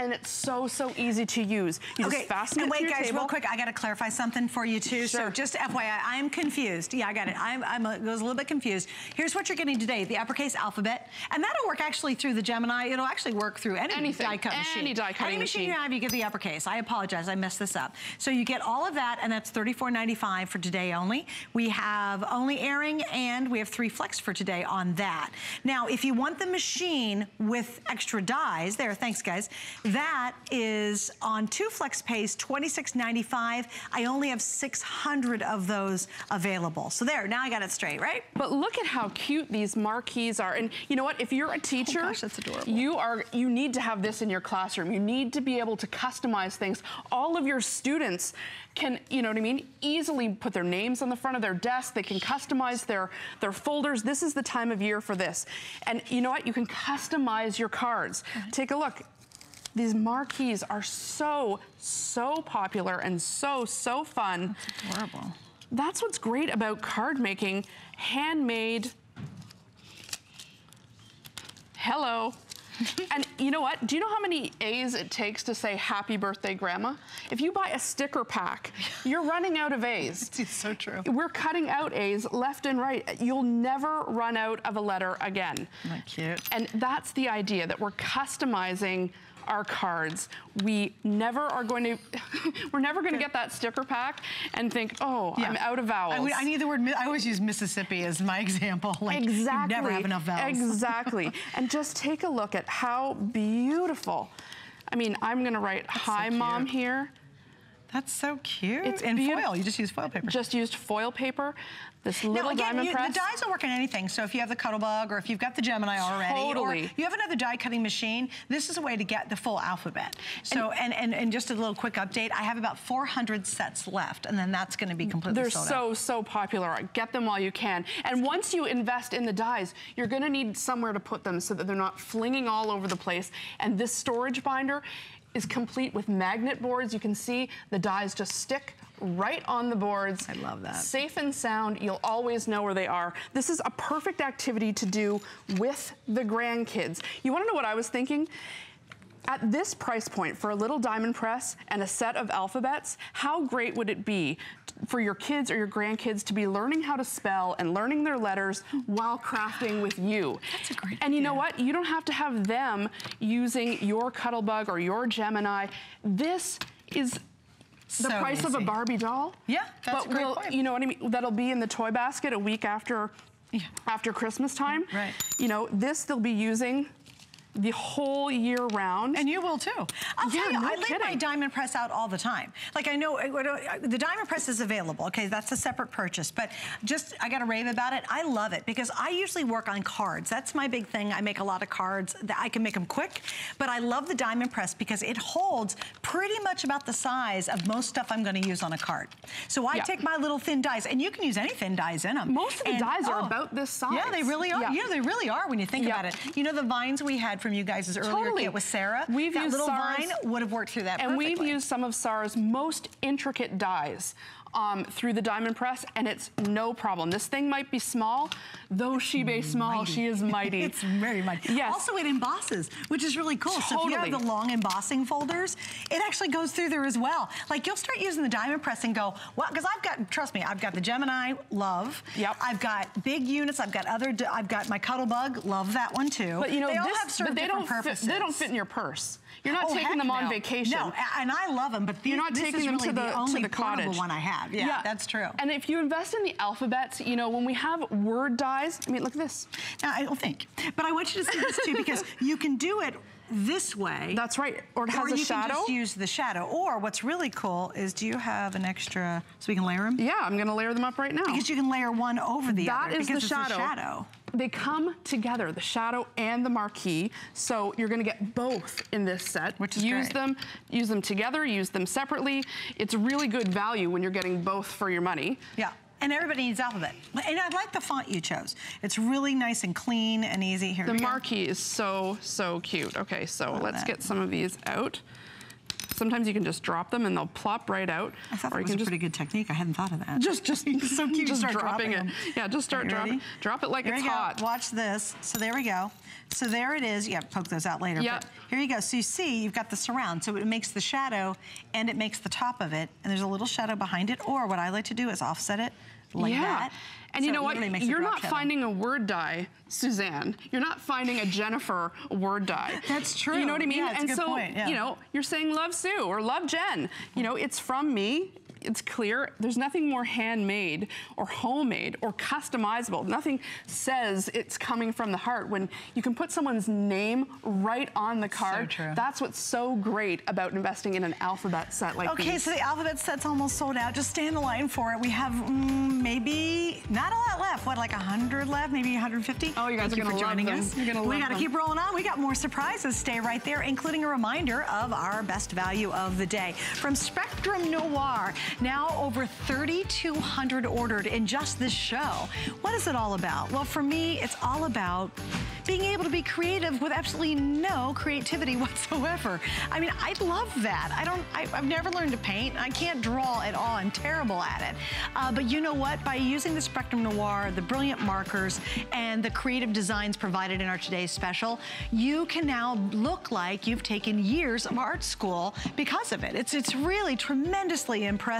G: And it's so, so easy to use. You
A: okay,
G: just fasten
A: and
G: it
A: wait,
G: to your
A: guys,
G: table.
A: real quick, I got to clarify something for you too. So just FYI, I'm confused. Yeah, I got it. I'm, I'm a, was a little bit confused. Here's what you're getting today: the uppercase alphabet, and that'll work actually through the Gemini. It'll actually work through any
G: Anything,
A: die cut machine.
G: any die cutting
A: any machine, you
G: machine.
A: have, you get the uppercase. I apologize, I messed this up. So you get all of that, and that's $34.95 for today only. We have only airing, and we have three flex for today on that. Now, if you want the machine with extra dies, there, thanks guys, that is on two flex pays, $26.95. I only have 600 of those available. So there, now I got it straight, right?
G: But look at how cute these marquees are. And you know what? If you're a oh, teacher,
A: Oh gosh, that's adorable.
G: you are you need to have this in your classroom. You need to be able to customize things. All of your students can, you know what I mean, easily put their names on the front of their desk. They can customize their their folders. This is the time of year for this. And you know what? You can customize your cards. Take a look. These marquees are so, so popular and so, so fun.
A: That's Adorable.
G: That's what's great about card making, handmade. Hello. and you know what? Do you know how many A's it takes to say happy birthday, grandma? If you buy a sticker pack, you're running out of A's.
A: It's so true.
G: We're cutting out A's left and right. You'll never run out of a letter again.
A: Isn't that cute?
G: And that's the idea that we're customizing our cards. We never are going to, we're never going to get that sticker pack and think, oh,
A: Yeah.
G: I'm out of vowels.
A: I, would- I need the word, I always use Mississippi as my example. Like, you
G: exactly.
A: never have enough vowels.
G: Exactly. and just take a look at how beautiful. I mean, I'm going to write hi,
A: so
G: mom, here.
A: That's so cute.
G: It's
A: and
G: beautiful.
A: foil, you just use foil paper.
G: Just used foil paper. This
A: Now, again,
G: diamond
A: you,
G: press.
A: the dies will work on anything. So if you have the Cuttlebug or if you've got the Gemini already, or you have another die cutting machine, this is a way to get the full alphabet. So, and, and, and just a little quick update, I have about 400 sets left, and then that's gonna be completely
G: They're
A: sold
G: so,
A: out.
G: so popular. Get them while you can. And once you invest in the dies, you're gonna need somewhere to put them so that they're not flinging all over the place. And this storage binder is complete with magnet boards. You can see the dies just stick right on the boards.
A: I love that.
G: Safe and sound. You'll always know where they are. This is a perfect activity to do with the grandkids. You wanna know what I was thinking? At this price point for a little diamond press and a set of alphabets, how great would it be for your kids or your grandkids to be learning how to spell and learning their letters while crafting with you?
A: That's a great
G: And you know what? You don't have to have them using your Cuttlebug or your Gemini. This is the
A: So
G: price of a. Barbie doll.
A: Yeah, that's
G: but
A: a great
G: will-
A: point.
G: You know what I mean? That'll be in the toy basket a week after
A: Yeah.
G: after Christmas time.
A: Right.
G: You know, this they'll be using the whole year round.
A: And you will too. I'll
G: Yeah,
A: you,
G: no
A: I lay my diamond press out all the time. Like I know the diamond press is available. Okay, that's a separate purchase. But just I got to rave about it. I love it because I usually work on cards. That's my big thing. I make a lot of cards. That I can make them quick. But I love the diamond press because it holds pretty much about the size of most stuff I'm going to use on a card. So I
G: Yeah.
A: take my little thin dies, and you can use any thin dies in them.
G: Most of the
A: And-
G: dies are
A: oh,
G: about this size.
A: Yeah, they really are.
G: Yeah.
A: Yeah, they really are when you think about it. You know the vines we had from you guys' earlier
G: Totally.
A: kit with Sara?
G: We've
A: that
G: used
A: little
G: Sara's-
A: vine would have worked through that
G: And we've used some of Sara's most intricate dies um, through the diamond press, and it's no problem. This thing might be small, though she be small,
A: Mighty.
G: she is mighty.
A: it's very mighty.
G: Yes.
A: Also, it embosses, which is really cool. So if you have the long embossing folders, it actually goes through there as well. Like you'll start using the diamond press and go, well, because I've got, trust me, I've got the Gemini, love.
G: Yep.
A: I've got big units. I've got other, I've got my Cuttlebug, love that one too.
G: But you know,
A: they all have sort
G: but
A: of
G: they
A: different
G: don't fit,
A: purposes.
G: they don't fit in your purse. You're not
A: Oh,
G: taking them on
A: no.
G: vacation.
A: No, and I love them, but these,
G: You're not
A: this
G: taking
A: is
G: them
A: really
G: to the,
A: the
G: to
A: only
G: the cottage.
A: one I have. Yeah, that's true.
G: And if you invest in the alphabets, you know, when we have word dies, I mean, look at this.
A: Now, I don't think, but I want you to see this too because you can do it this way.
G: That's right. Or it has
A: or
G: a
A: you can just use the shadow. Or what's really cool is, do you have an extra, so we can layer them?
G: yeah, I'm gonna layer them up right now.
A: Because you can layer one over the
G: That
A: other.
G: is the
A: because it's a
G: shadow.
A: shadow.
G: They come together, the shadow and the marquee. So you're gonna get both in this set.
A: Which is
G: use
A: great.
G: them, use them together, use them separately. It's a really good value when you're getting both for your money.
A: Yeah. And everybody needs alphabet. And I like the font you chose. It's really nice and clean and easy. Here
G: The marquee is so, so cute. Okay, so
A: Love
G: let's
A: that.
G: get some of these out. Sometimes you can just drop them and they'll plop right out.
A: I thought that
G: you
A: was
G: can
A: a pretty good technique. I hadn't thought of that.
G: just just
A: so cute.
G: just
A: start
G: dropping, it. Yeah, just start dropping. Drop it like
A: Here
G: it's hot.
A: Watch this. So there we go. So there it is. Yeah, poke those out later. But here you go. So you see, you've got the surround. So it makes the shadow and it makes the top of it. And there's a little shadow behind it. Or what I like to do is offset it like
G: yeah.
A: that.
G: And you know what?
A: a
G: You're not finding a word die, Suzanne. You're not finding a Jennifer word die.
A: That's true.
G: You know what I mean?
A: Yeah,
G: and
A: good
G: so,
A: point, yeah.
G: you know, you're saying love Sue or love Jen. You know, it's from me. It's clear. There's nothing more handmade or homemade or customizable. Nothing says it's coming from the heart when you can put someone's name right on the card.
A: true.
G: That's what's so great about investing in an alphabet set like
A: Okay,
G: these.
A: so the alphabet set's almost sold out. Just stay in the line for it. We have mm, maybe not a lot left. What, like 100 left? Maybe 150?
G: Oh, you guys
A: Thank
G: are gonna
A: for joining
G: them.
A: us.
G: You're gonna
A: we gotta
G: them.
A: keep rolling on. We got more surprises. Stay right there, including a reminder of our best value of the day. From Spectrum Noir, now over 3,200 ordered in just this show. What is it all about? Well, for me, it's all about being able to be creative with absolutely no creativity whatsoever. I mean, I love that. I don't, I, have never learned to paint. I can't draw at all. I'm terrible at it. Uh, but you know what? By using the Spectrum Noir, the brilliant markers, and the creative designs provided in our today's special, you can now look like you've taken years of art school because of it. It's, it's really tremendously impressive.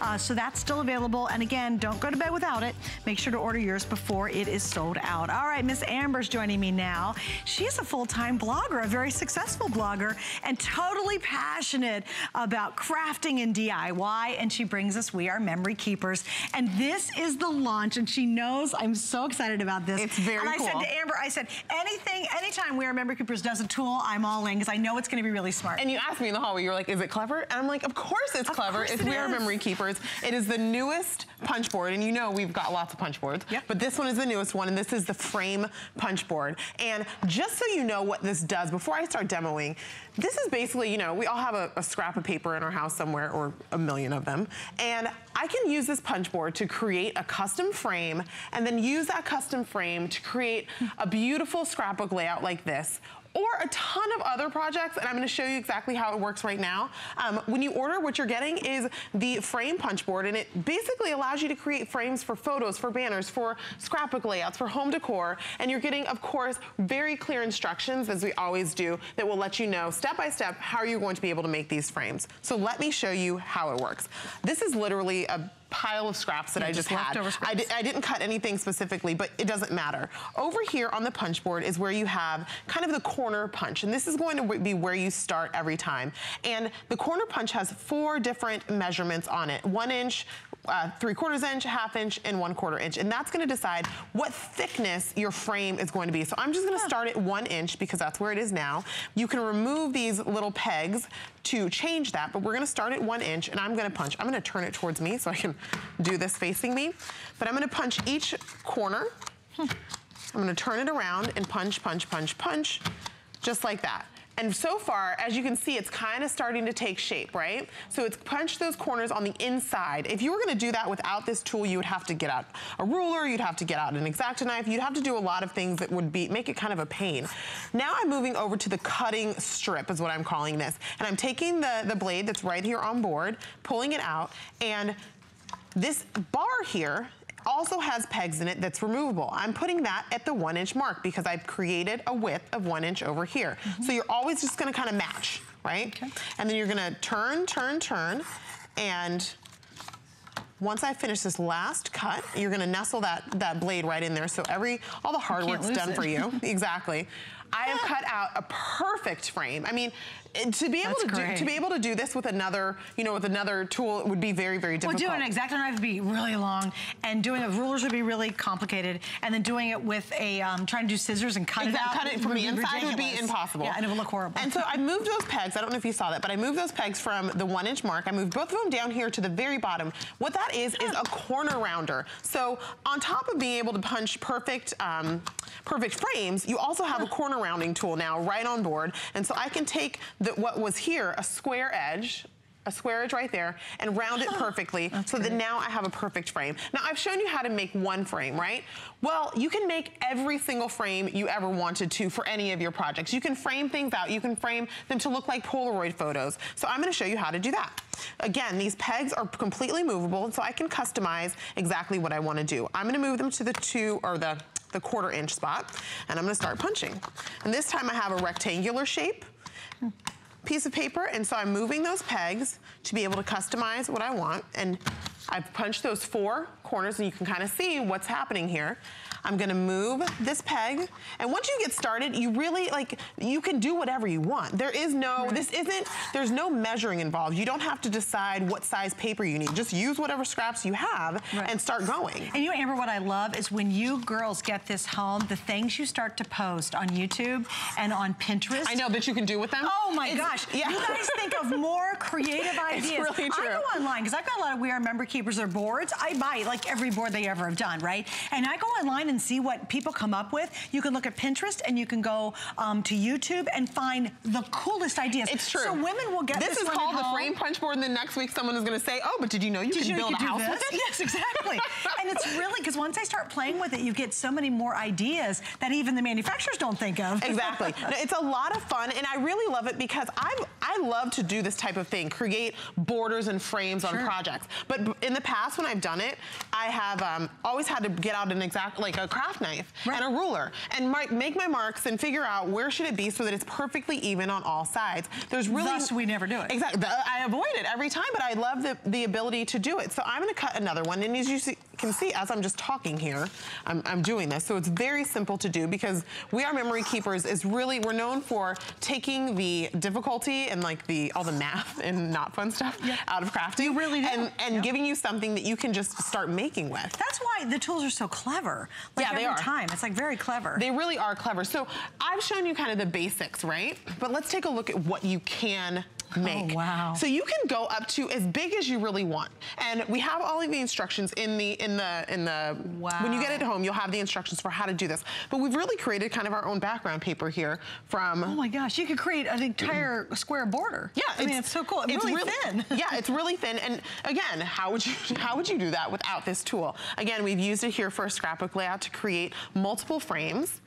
A: Uh, so that's still available. And again, don't go to bed without it. Make sure to order yours before it is sold out. All right, Miss Amber's joining me now. She's a full-time blogger, a very successful blogger, and totally passionate about crafting and DIY. And she brings us We Are Memory Keepers. And this is the launch, and she knows I'm so excited about this.
H: It's very
A: and
H: cool.
A: And I said to Amber, I said, anything, anytime We Are Memory Keepers does a tool, I'm all in, because I know it's going to be really smart.
H: And you asked me in the hallway, you were like, is it clever? And I'm like, of course it's
A: of
H: clever.
A: Course
H: it's
A: it
H: We Are. Memory Keepers. It is the newest punch board, and you know we've got lots of punch boards.
A: Yep.
H: But this one is the newest one, and this is the frame punch board. And just so you know what this does, before I start demoing, this is basically, you know, we all have a, a scrap of paper in our house somewhere, or a million of them. And I can use this punch board to create a custom frame, and then use that custom frame to create a beautiful scrapbook layout like this or a ton of other projects, and I'm gonna show you exactly how it works right now. Um, when you order, what you're getting is the frame punch board, and it basically allows you to create frames for photos, for banners, for scrapbook layouts, for home decor, and you're getting, of course, very clear instructions, as we always do, that will let you know step by step how you're going to be able to make these frames. So let me show you how it works. This is literally a pile of scraps that
A: Yeah,
H: I just,
A: just
H: had. I, di- I didn't cut anything specifically, but it doesn't matter. Over here on the punch board is where you have kind of the corner punch, and this is going to be where you start every time. And the corner punch has four different measurements on it. One inch, uh, three quarters inch, half inch, and one quarter inch. And that's gonna decide what thickness your frame is going to be. So I'm just gonna start at one inch because that's where it is now. You can remove these little pegs to change that, but we're gonna start at one inch and I'm gonna punch. I'm gonna turn it towards me so I can do this facing me. But I'm gonna punch each corner. I'm gonna turn it around and punch, punch, punch, punch, just like that. And so far, as you can see, it's kind of starting to take shape, right? So it's punched those corners on the inside. If you were gonna do that without this tool, you would have to get out a ruler, you'd have to get out an X-Acto knife, you'd have to do a lot of things that would be make it kind of a pain. Now I'm moving over to the cutting strip is what I'm calling this. And I'm taking the, the blade that's right here on board, pulling it out, and this bar here also has pegs in it that's removable. I'm putting that at the one inch mark because I've created a width of one inch over here. So you're always just gonna kind of match, right? Okay. And then you're gonna turn, turn, turn, and once I finish this last cut, you're gonna nestle that, that blade right in there so every, all the hard work's done
A: it.
H: for you. exactly. I have cut out a perfect frame. I mean, to be able
A: That's
H: to do, to be able to do this with another, you know, with another tool would be very, very
A: Well,
H: difficult.
A: doing an X-Acto knife would be really long, and doing a rulers would be really complicated, and then doing it with a, um, trying to do scissors and cut it
H: Exact-
A: out.
H: cut it from
A: would
H: the
A: be
H: inside would be impossible.
A: Yeah, and it would look horrible.
H: And so I moved those pegs. I don't know if you saw that, but I moved those pegs from the one inch mark. I moved both of them down here to the very bottom. What that is is a corner rounder. So on top of being able to punch perfect, um, perfect frames, you also have a corner rounding tool now right on board. And so I can take the, what was here, a square edge, a square edge right there and round it perfectly so that now I have a perfect frame. Now I've shown you how to make one frame, right? Well, you can make every single frame you ever wanted to for any of your projects. You can frame things out. You can frame them to look like Polaroid photos. So I'm gonna show you how to do that. Again, these pegs are completely movable so I can customize exactly what I wanna do. I'm gonna move them to the two or the the quarter inch spot and I'm gonna start punching. And this time I have a rectangular shape piece of paper, and so I'm moving those pegs to be able to customize what I want. And I've punched those four corners, and you can kind of see what's happening here. I'm gonna move this peg, and once you get started, you really, like, you can do whatever you want. There is no, this isn't, there's no measuring involved. You don't have to decide what size paper you need. Just use whatever scraps you have
A: Right.
H: and start going.
A: And you know, Amber, what I love is when you girls get this home, the things you start to post on YouTube and on Pinterest.
H: I know that you can do with them.
A: Oh my
H: It's-
A: gosh.
H: yeah.
A: You guys think of more creative ideas.
H: It's really
A: I go online because I've got a lot of We Are Memory Keepers or boards, I buy like every board they ever have done, right? And I go online and see what people come up with. You can look at Pinterest and you can go um, to YouTube and find the coolest ideas.
H: It's true.
A: So women will get
H: this.
A: this
H: is called the frame punch board, and then next week someone is going to say, "Oh, but did you know you
A: Did
H: can
A: you
H: build
A: you
H: a house with it?"
A: Yes, exactly. and it's really, because once I start playing with it, you get so many more ideas that even the manufacturers don't think of.
H: Exactly. No, it's a lot of fun, and I really love it because I I love to do this type of thing, create borders and frames on projects. But in the past, when I've done it, I have um, always had to get out an exact like a craft knife
A: Right.
H: and a ruler and mark, make my marks and figure out where should it be so that it's perfectly even on all sides. There's really
A: Thus, we never do it.
H: Exactly. I avoid it every time, but I love the, the ability to do it. So I'm gonna cut another one. And as you see, can see, as I'm just talking here, I'm, I'm doing this. So it's very simple to do because We Are Memory Keepers is really, we're known for taking the difficulty and like the, all the math and not fun stuff out of crafting. You
A: really do.
H: And, and giving you something that you can just start making with.
A: That's why the tools are so clever. Like
H: Yeah, they are.
A: time. It's like very clever.
H: They really are clever. So I've shown you kind of the basics, right? But let's take a look at what you can make.
A: Oh, wow.
H: So you can go up to as big as you really want. And we have all of the instructions in the in the in the when you get it home, you'll have the instructions for how to do this. But we've really created kind of our own background paper here from
A: Oh my gosh, you could create an entire square border.
H: yeah,
A: I mean, it's so cool. It's really, thin.
H: yeah, it's really thin. And again, how would you how would you do that without this tool? Again, we've used it here for a scrapbook layout to create multiple frames.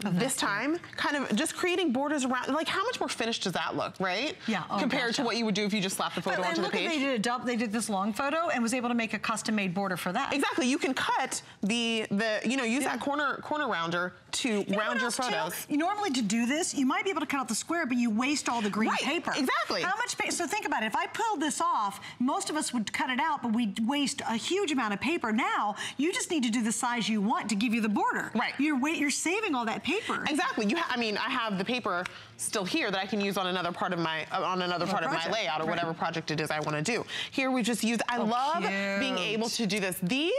H: This time, kind of just creating borders around, like how much more finished does that look, right?
A: Yeah, oh
H: Compared
A: gosh,
H: to
A: yeah.
H: what you would do if you just slapped the photo
A: But-
H: onto the page.
A: they did a dump. They did this long photo and was able to make a custom-made border for that.
H: Exactly. You can cut the the you know use that corner corner rounder to
A: You know
H: round your
A: else, too?
H: photos.
A: You normally to do this, you might be able to cut out the square, but you waste all the green
H: Right,
A: paper.
H: exactly.
A: How much paper? So think about it. If I pulled this off, most of us would cut it out, but we'd waste a huge amount of paper. Now, you just need to do the size you want to give you the border.
H: Right.
A: You're wait, you're saving all that paper.
H: Exactly. You, ha- I mean, I have the paper still here that I can use on another part of my uh, on another part of my layout or
A: right.
H: whatever project it is I want to do. Here we just use. I
A: Oh,
H: love being able to do this. These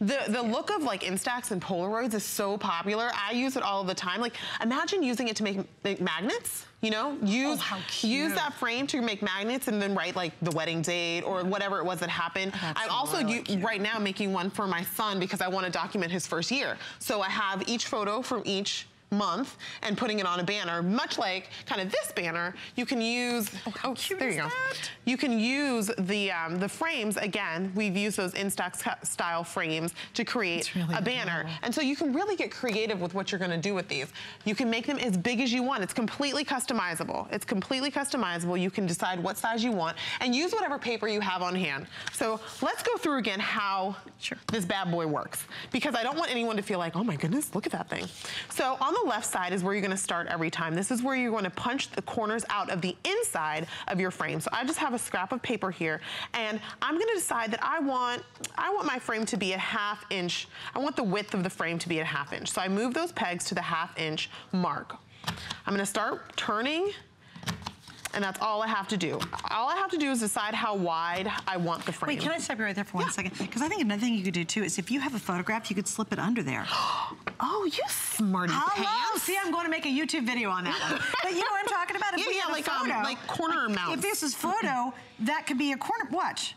H: the the look of like Instax and Polaroids is so popular. I use it all the time. Like imagine using it to make, make magnets. You know, use
A: Oh,
H: use that frame to make magnets and then write like the wedding date or whatever it was that happened.
A: That's
H: I'm also
A: really cute.
H: right now making one for my son because I want to document his first year. So I have each photo from each month and putting it on a banner, much like kind of this banner, you can use, oh,
A: cute
H: there
A: is
H: you go.
A: that?
H: You can use the um, the frames, again, we've used those Instax cu- style frames to create
A: really
H: a banner.
A: cool.
H: And so you can really get creative with what you're gonna do with these. You can make them as big as you want. It's completely customizable. It's completely customizable. You can decide what size you want and use whatever paper you have on hand. So let's go through again how
A: Sure.
H: this bad boy works because I don't want anyone to feel like, oh my goodness, look at that thing. So on the left side is where you're gonna start every time. This is where you're gonna punch the corners out of the inside of your frame. So I just have a scrap of paper here and I'm gonna decide that I want, I want my frame to be a half inch. I want the width of the frame to be a half inch. So I move those pegs to the half inch mark. I'm gonna start turning and that's all I have to do. All I have to do is decide how wide I want the frame.
A: Wait, can I stop you right there for one second? Because I think another thing you could do too is if you have a photograph, you could slip it under there.
H: Oh, you smarty
A: Hello.
H: pants.
A: See, I'm going to make a YouTube video on that one. But you know what I'm talking about? If
H: Yeah,
A: we
H: yeah, like, um,
A: photo,
H: like corner
A: like,
H: mounts.
A: If this is photo, that could be a corner. Watch.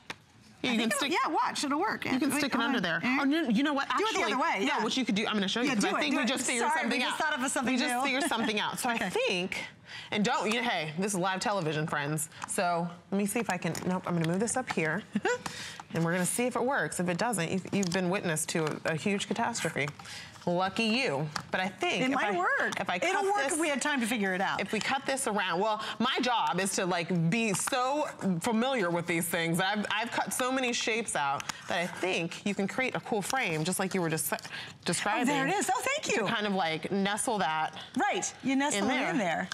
H: Yeah, you can stick.
A: Yeah, watch. It'll work.
H: You can stick it under there. Oh, no, you know what?
A: Do it
H: Actually,
A: the other way. Yeah.
H: what you could do, I'm going to show you
A: Yeah,
H: because
A: do
H: I
A: it,
H: think
A: do
H: we
A: it.
H: just figured
A: Sorry, we
H: something
A: just
H: out.
A: thought of something
H: we just figured something out. So I think, and don't, you hey, this is live television, friends. So let me see if I can, nope, I'm going to move this up here. and we're going to see if it works. If it doesn't, you've, you've been witness to a, a huge catastrophe. Lucky you. But I think
A: It might
H: I,
A: work.
H: If I cut
A: It'll work
H: this,
A: if we had time to figure it out.
H: if we cut this around, well, my job is to like be so familiar with these things. I've, I've cut so many shapes out that I think you can create a cool frame, just like you were just describing.
A: Oh, there it is. Oh, thank you.
H: To kind of like nestle that
A: right. You nestle
H: in
A: it
H: there.
A: in there.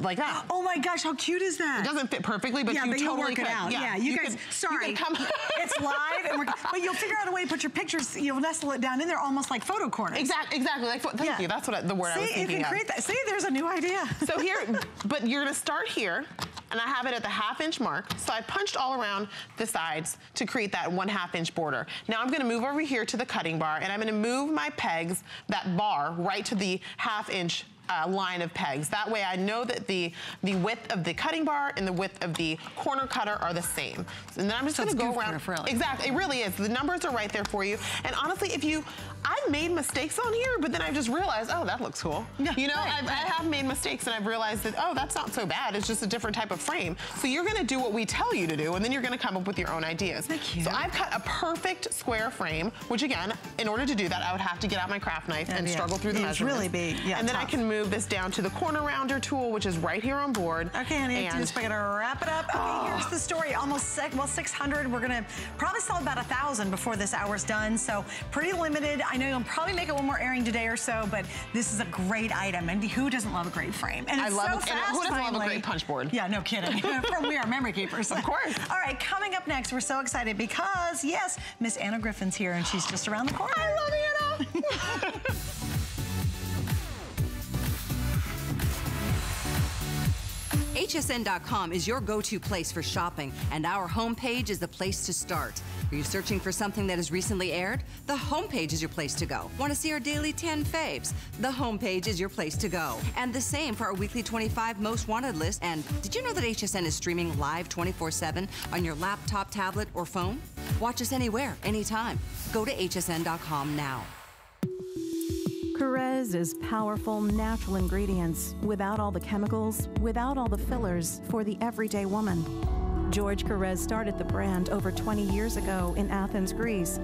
H: Like that.
A: Oh my gosh, how cute is that?
H: It doesn't fit perfectly, but
A: yeah,
H: you
A: but
H: totally
A: work
H: could.
A: it out. Yeah, you, guys.
H: could-
A: sorry,
H: You could come.
A: it's live, and we're, but you'll figure out a way to put your pictures. You'll nestle it down in there, almost like photo corners.
H: Exactly, exactly. Like, thank
A: Yeah.
H: you. That's what I, the word
A: See,
H: I was
A: you
H: thinking
A: can
H: of.
A: create that. See, there's a new idea.
H: So here, but you're gonna start here, and I have it at the half inch mark. So I punched all around the sides to create that one half inch border. Now I'm gonna move over here to the cutting bar, and I'm gonna move my pegs, that bar, right to the half inch uh, line of pegs. That way I know that the, the width of the cutting bar and the width of the corner cutter are the same. And then I'm just
A: So
H: gonna
A: it's
H: go around.
A: really.
H: Exactly, it really is. The numbers are right there for you. And honestly, if you, I've made mistakes on here, but then I've just realized, oh, that looks cool.
A: Yeah,
H: you know,
A: right,
H: I've, I have made mistakes and I've realized that, oh, that's not so bad. It's just a different type of frame. So you're gonna do what we tell you to do, and then you're gonna come up with your own ideas.
A: Isn't that cute?
H: So I've cut a perfect square frame, which again, in order to do that, I would have to get out my craft knife and
A: Yeah,
H: struggle through the
A: it'd
H: measurements.
A: really big, yeah,
H: And then I can move this down to the corner rounder tool, which is right here on board.
A: Okay, honey,
H: and
A: just we're gonna wrap it up. Okay, ah. here's the story. Almost six, well, 600. We're gonna probably sell about a thousand before this hour's done. So pretty limited. I know you'll probably make it one more airing today or so, but this is a great item. And who doesn't love a great frame? And
H: I love
A: so
H: it. And who doesn't love a great punch board?
A: Yeah, no kidding. From We Are Memory Keepers.
H: Of course.
A: All right, coming up next, we're so excited because yes, Miss Anna Griffin's here and she's just around the corner. I love Anna.
I: HSN.com is your go to place for shopping, and our homepage is the place to start. Are you searching for something that has recently aired? The homepage is your place to go. Want to see our daily 10 faves? The homepage is your place to go. And the same for our weekly 25 most wanted list. And did you know that HSN is streaming live 24 7 on your laptop, tablet, or phone? Watch us anywhere, anytime. Go to hsn.com now.
J: Korres is powerful, natural ingredients without all the chemicals, without all the fillers for the everyday woman. George Korres started the brand over 20 years ago in Athens, Greece.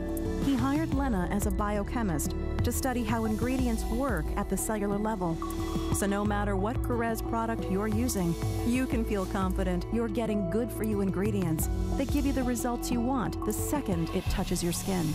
J: He hired Lena as a biochemist to study how ingredients work at the cellular level. So no matter what Korres product you're using, you can feel confident you're getting good for you ingredients that give you the results you want the second it touches your skin.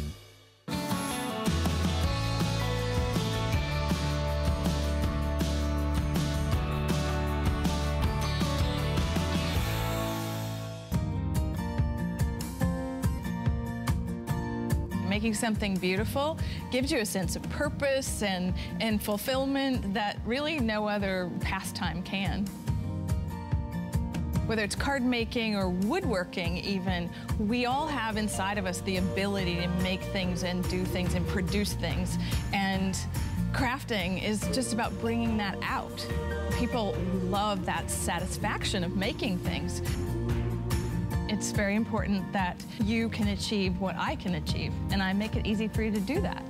K: Making something beautiful gives you a sense of purpose and, and fulfillment that really no other pastime can. Whether it's card making or woodworking, even, we all have inside of us the ability to make things and do things and produce things. And crafting is just about bringing that out. People love that satisfaction of making things. It's very important that you can achieve what I can achieve, and I make it easy for you to do that.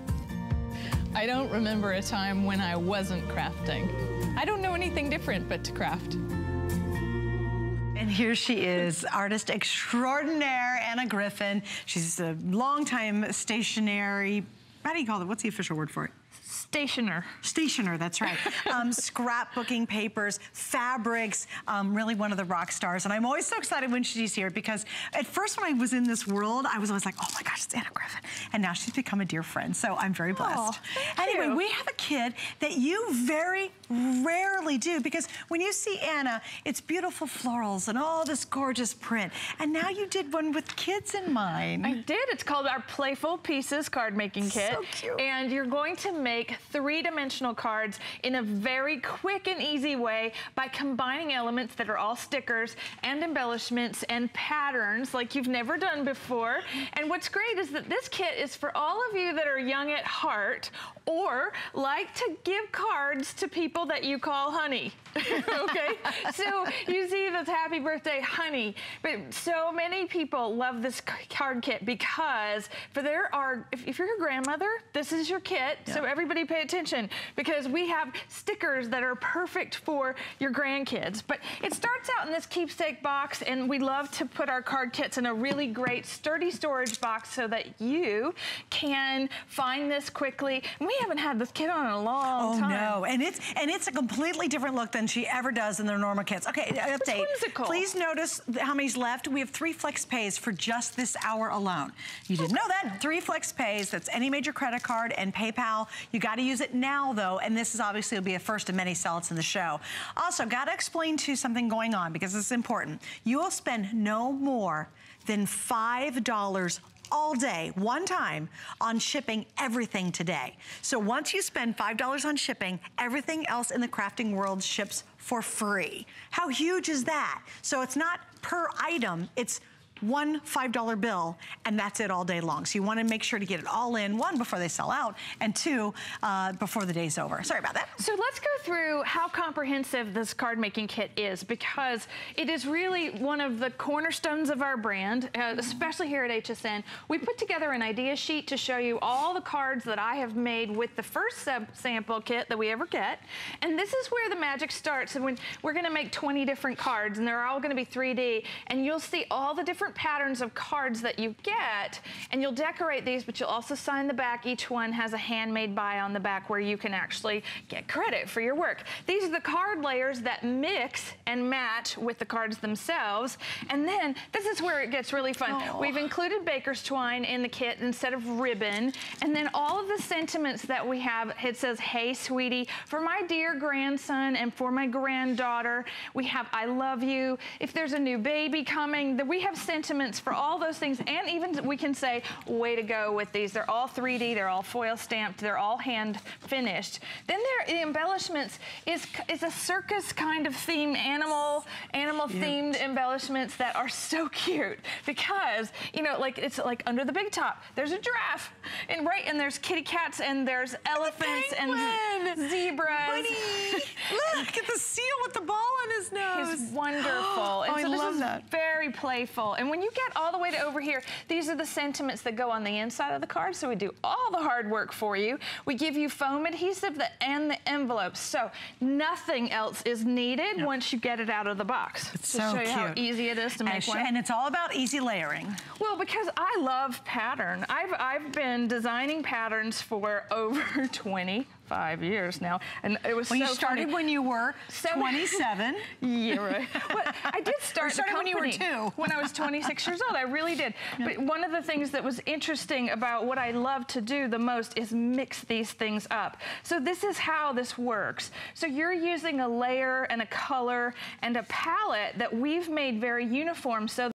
K: I don't remember a time when I wasn't crafting. I don't know anything different but to craft.
A: And here she is, artist extraordinaire, Anna Griffin. She's a longtime stationary, how do you call it? What's the official word for it?
K: Stationer.
A: Stationer, that's right. um, scrapbooking papers, fabrics, um, really one of the rock stars. And I'm always so excited when she's here because at first when I was in this world, I was always like, oh my gosh, it's Anna Griffin. And now she's become a dear friend, so I'm very blessed. anyway,
K: you.
A: we have a kid that you very rarely do because when you see Anna, it's beautiful florals and all this gorgeous print. And now you did one with kids in mind.
K: I did. It's called our Playful Pieces card making kit.
A: So cute.
K: And you're going to make three-dimensional cards in a very quick and easy way by combining elements that are all stickers and embellishments and patterns like you've never done before. And what's great is that this kit is for all of you that are young at heart or like to give cards to people that you call honey. okay? So you see this happy birthday honey. But so many people love this card kit because for there are if, if you're a grandmother, this is your kit. So everybody pay attention because we have stickers that are perfect for your grandkids. But it starts out in this keepsake box and we love to put our card kits in a really great sturdy storage box so that you can find this quickly. And we haven't had this kit on in a long
A: Oh
K: time.
A: Oh no, and it's and it's a completely different look than she ever does in their normal kits. Okay, update. Please notice how many's left. We have three flex pays for just this hour alone. You didn't know that? Three flex pays. That's any major credit card and PayPal. You got to use it now, though, and this is obviously will be a first of many sell-outs in the show. Also, got to explain to you something going on because it's important. You will spend no more than $5 all day, one time, on shipping everything today. So once you spend $5 on shipping, everything else in the crafting world ships for free. How huge is that? So it's not per item, it's one $5 bill, and that's it all day long. So you wanna make sure to get it all in, one, before they sell out, and two, uh, before the day's over. Sorry about that.
K: So let's go through how comprehensive this card making kit is because it is really one of the cornerstones of our brand, uh, especially here at HSN. We put together an idea sheet to show you all the cards that I have made with the first sample kit that we ever get. And this is where the magic starts. And when we're gonna make 20 different cards and they're all gonna be 3D and you'll see all the different different patterns of cards that you get, and you'll decorate these, but you'll also sign the back. Each one has a handmade by on the back where you can actually get credit for your work. These are the card layers that mix and match with the cards themselves. And then this is where it gets really fun. Oh. We've included baker's twine in the kit instead of ribbon. And then all of the sentiments that we have, it says, hey, sweetie, for my dear grandson and for my granddaughter, we have I love you. If there's a new baby coming, that we have sent sentiments for all those things. And even we can say, way to go with these. They're all 3D, they're all foil stamped, they're all hand finished. Then there, the embellishments is, is a circus kind of theme, animal, animal themed embellishments that are so cute because, you know, like it's like under the big top, there's a giraffe and right, and there's kitty cats and there's elephants and, and zebras.
A: Look at the seal with the ball on his nose.
K: It's wonderful. and
A: oh,
K: so
A: I love that.
K: very playful. And when you get all the way to over here, these are the sentiments that go on the inside of the card. So we do all the hard work for you. We give you foam adhesive and the envelopes. So nothing else is needed yep. once you get it out of the box.
A: It's
K: to
A: so
K: show
A: cute.
K: you how easy it is to make
A: and
K: one.
A: And it's all about easy layering.
K: Well, because I love pattern. I've, I've been designing patterns for over 20, five years now. And it was
A: well,
K: so
A: you started
K: funny.
A: when you were so, 27.
K: yeah, right. well, I did start
A: started
K: when
A: you were two.
K: when I was 26 years old. I really did. But one of the things that was interesting about what I love to do the most is mix these things up. So this is how this works. So you're using a layer and a color and a palette that we've made very uniform so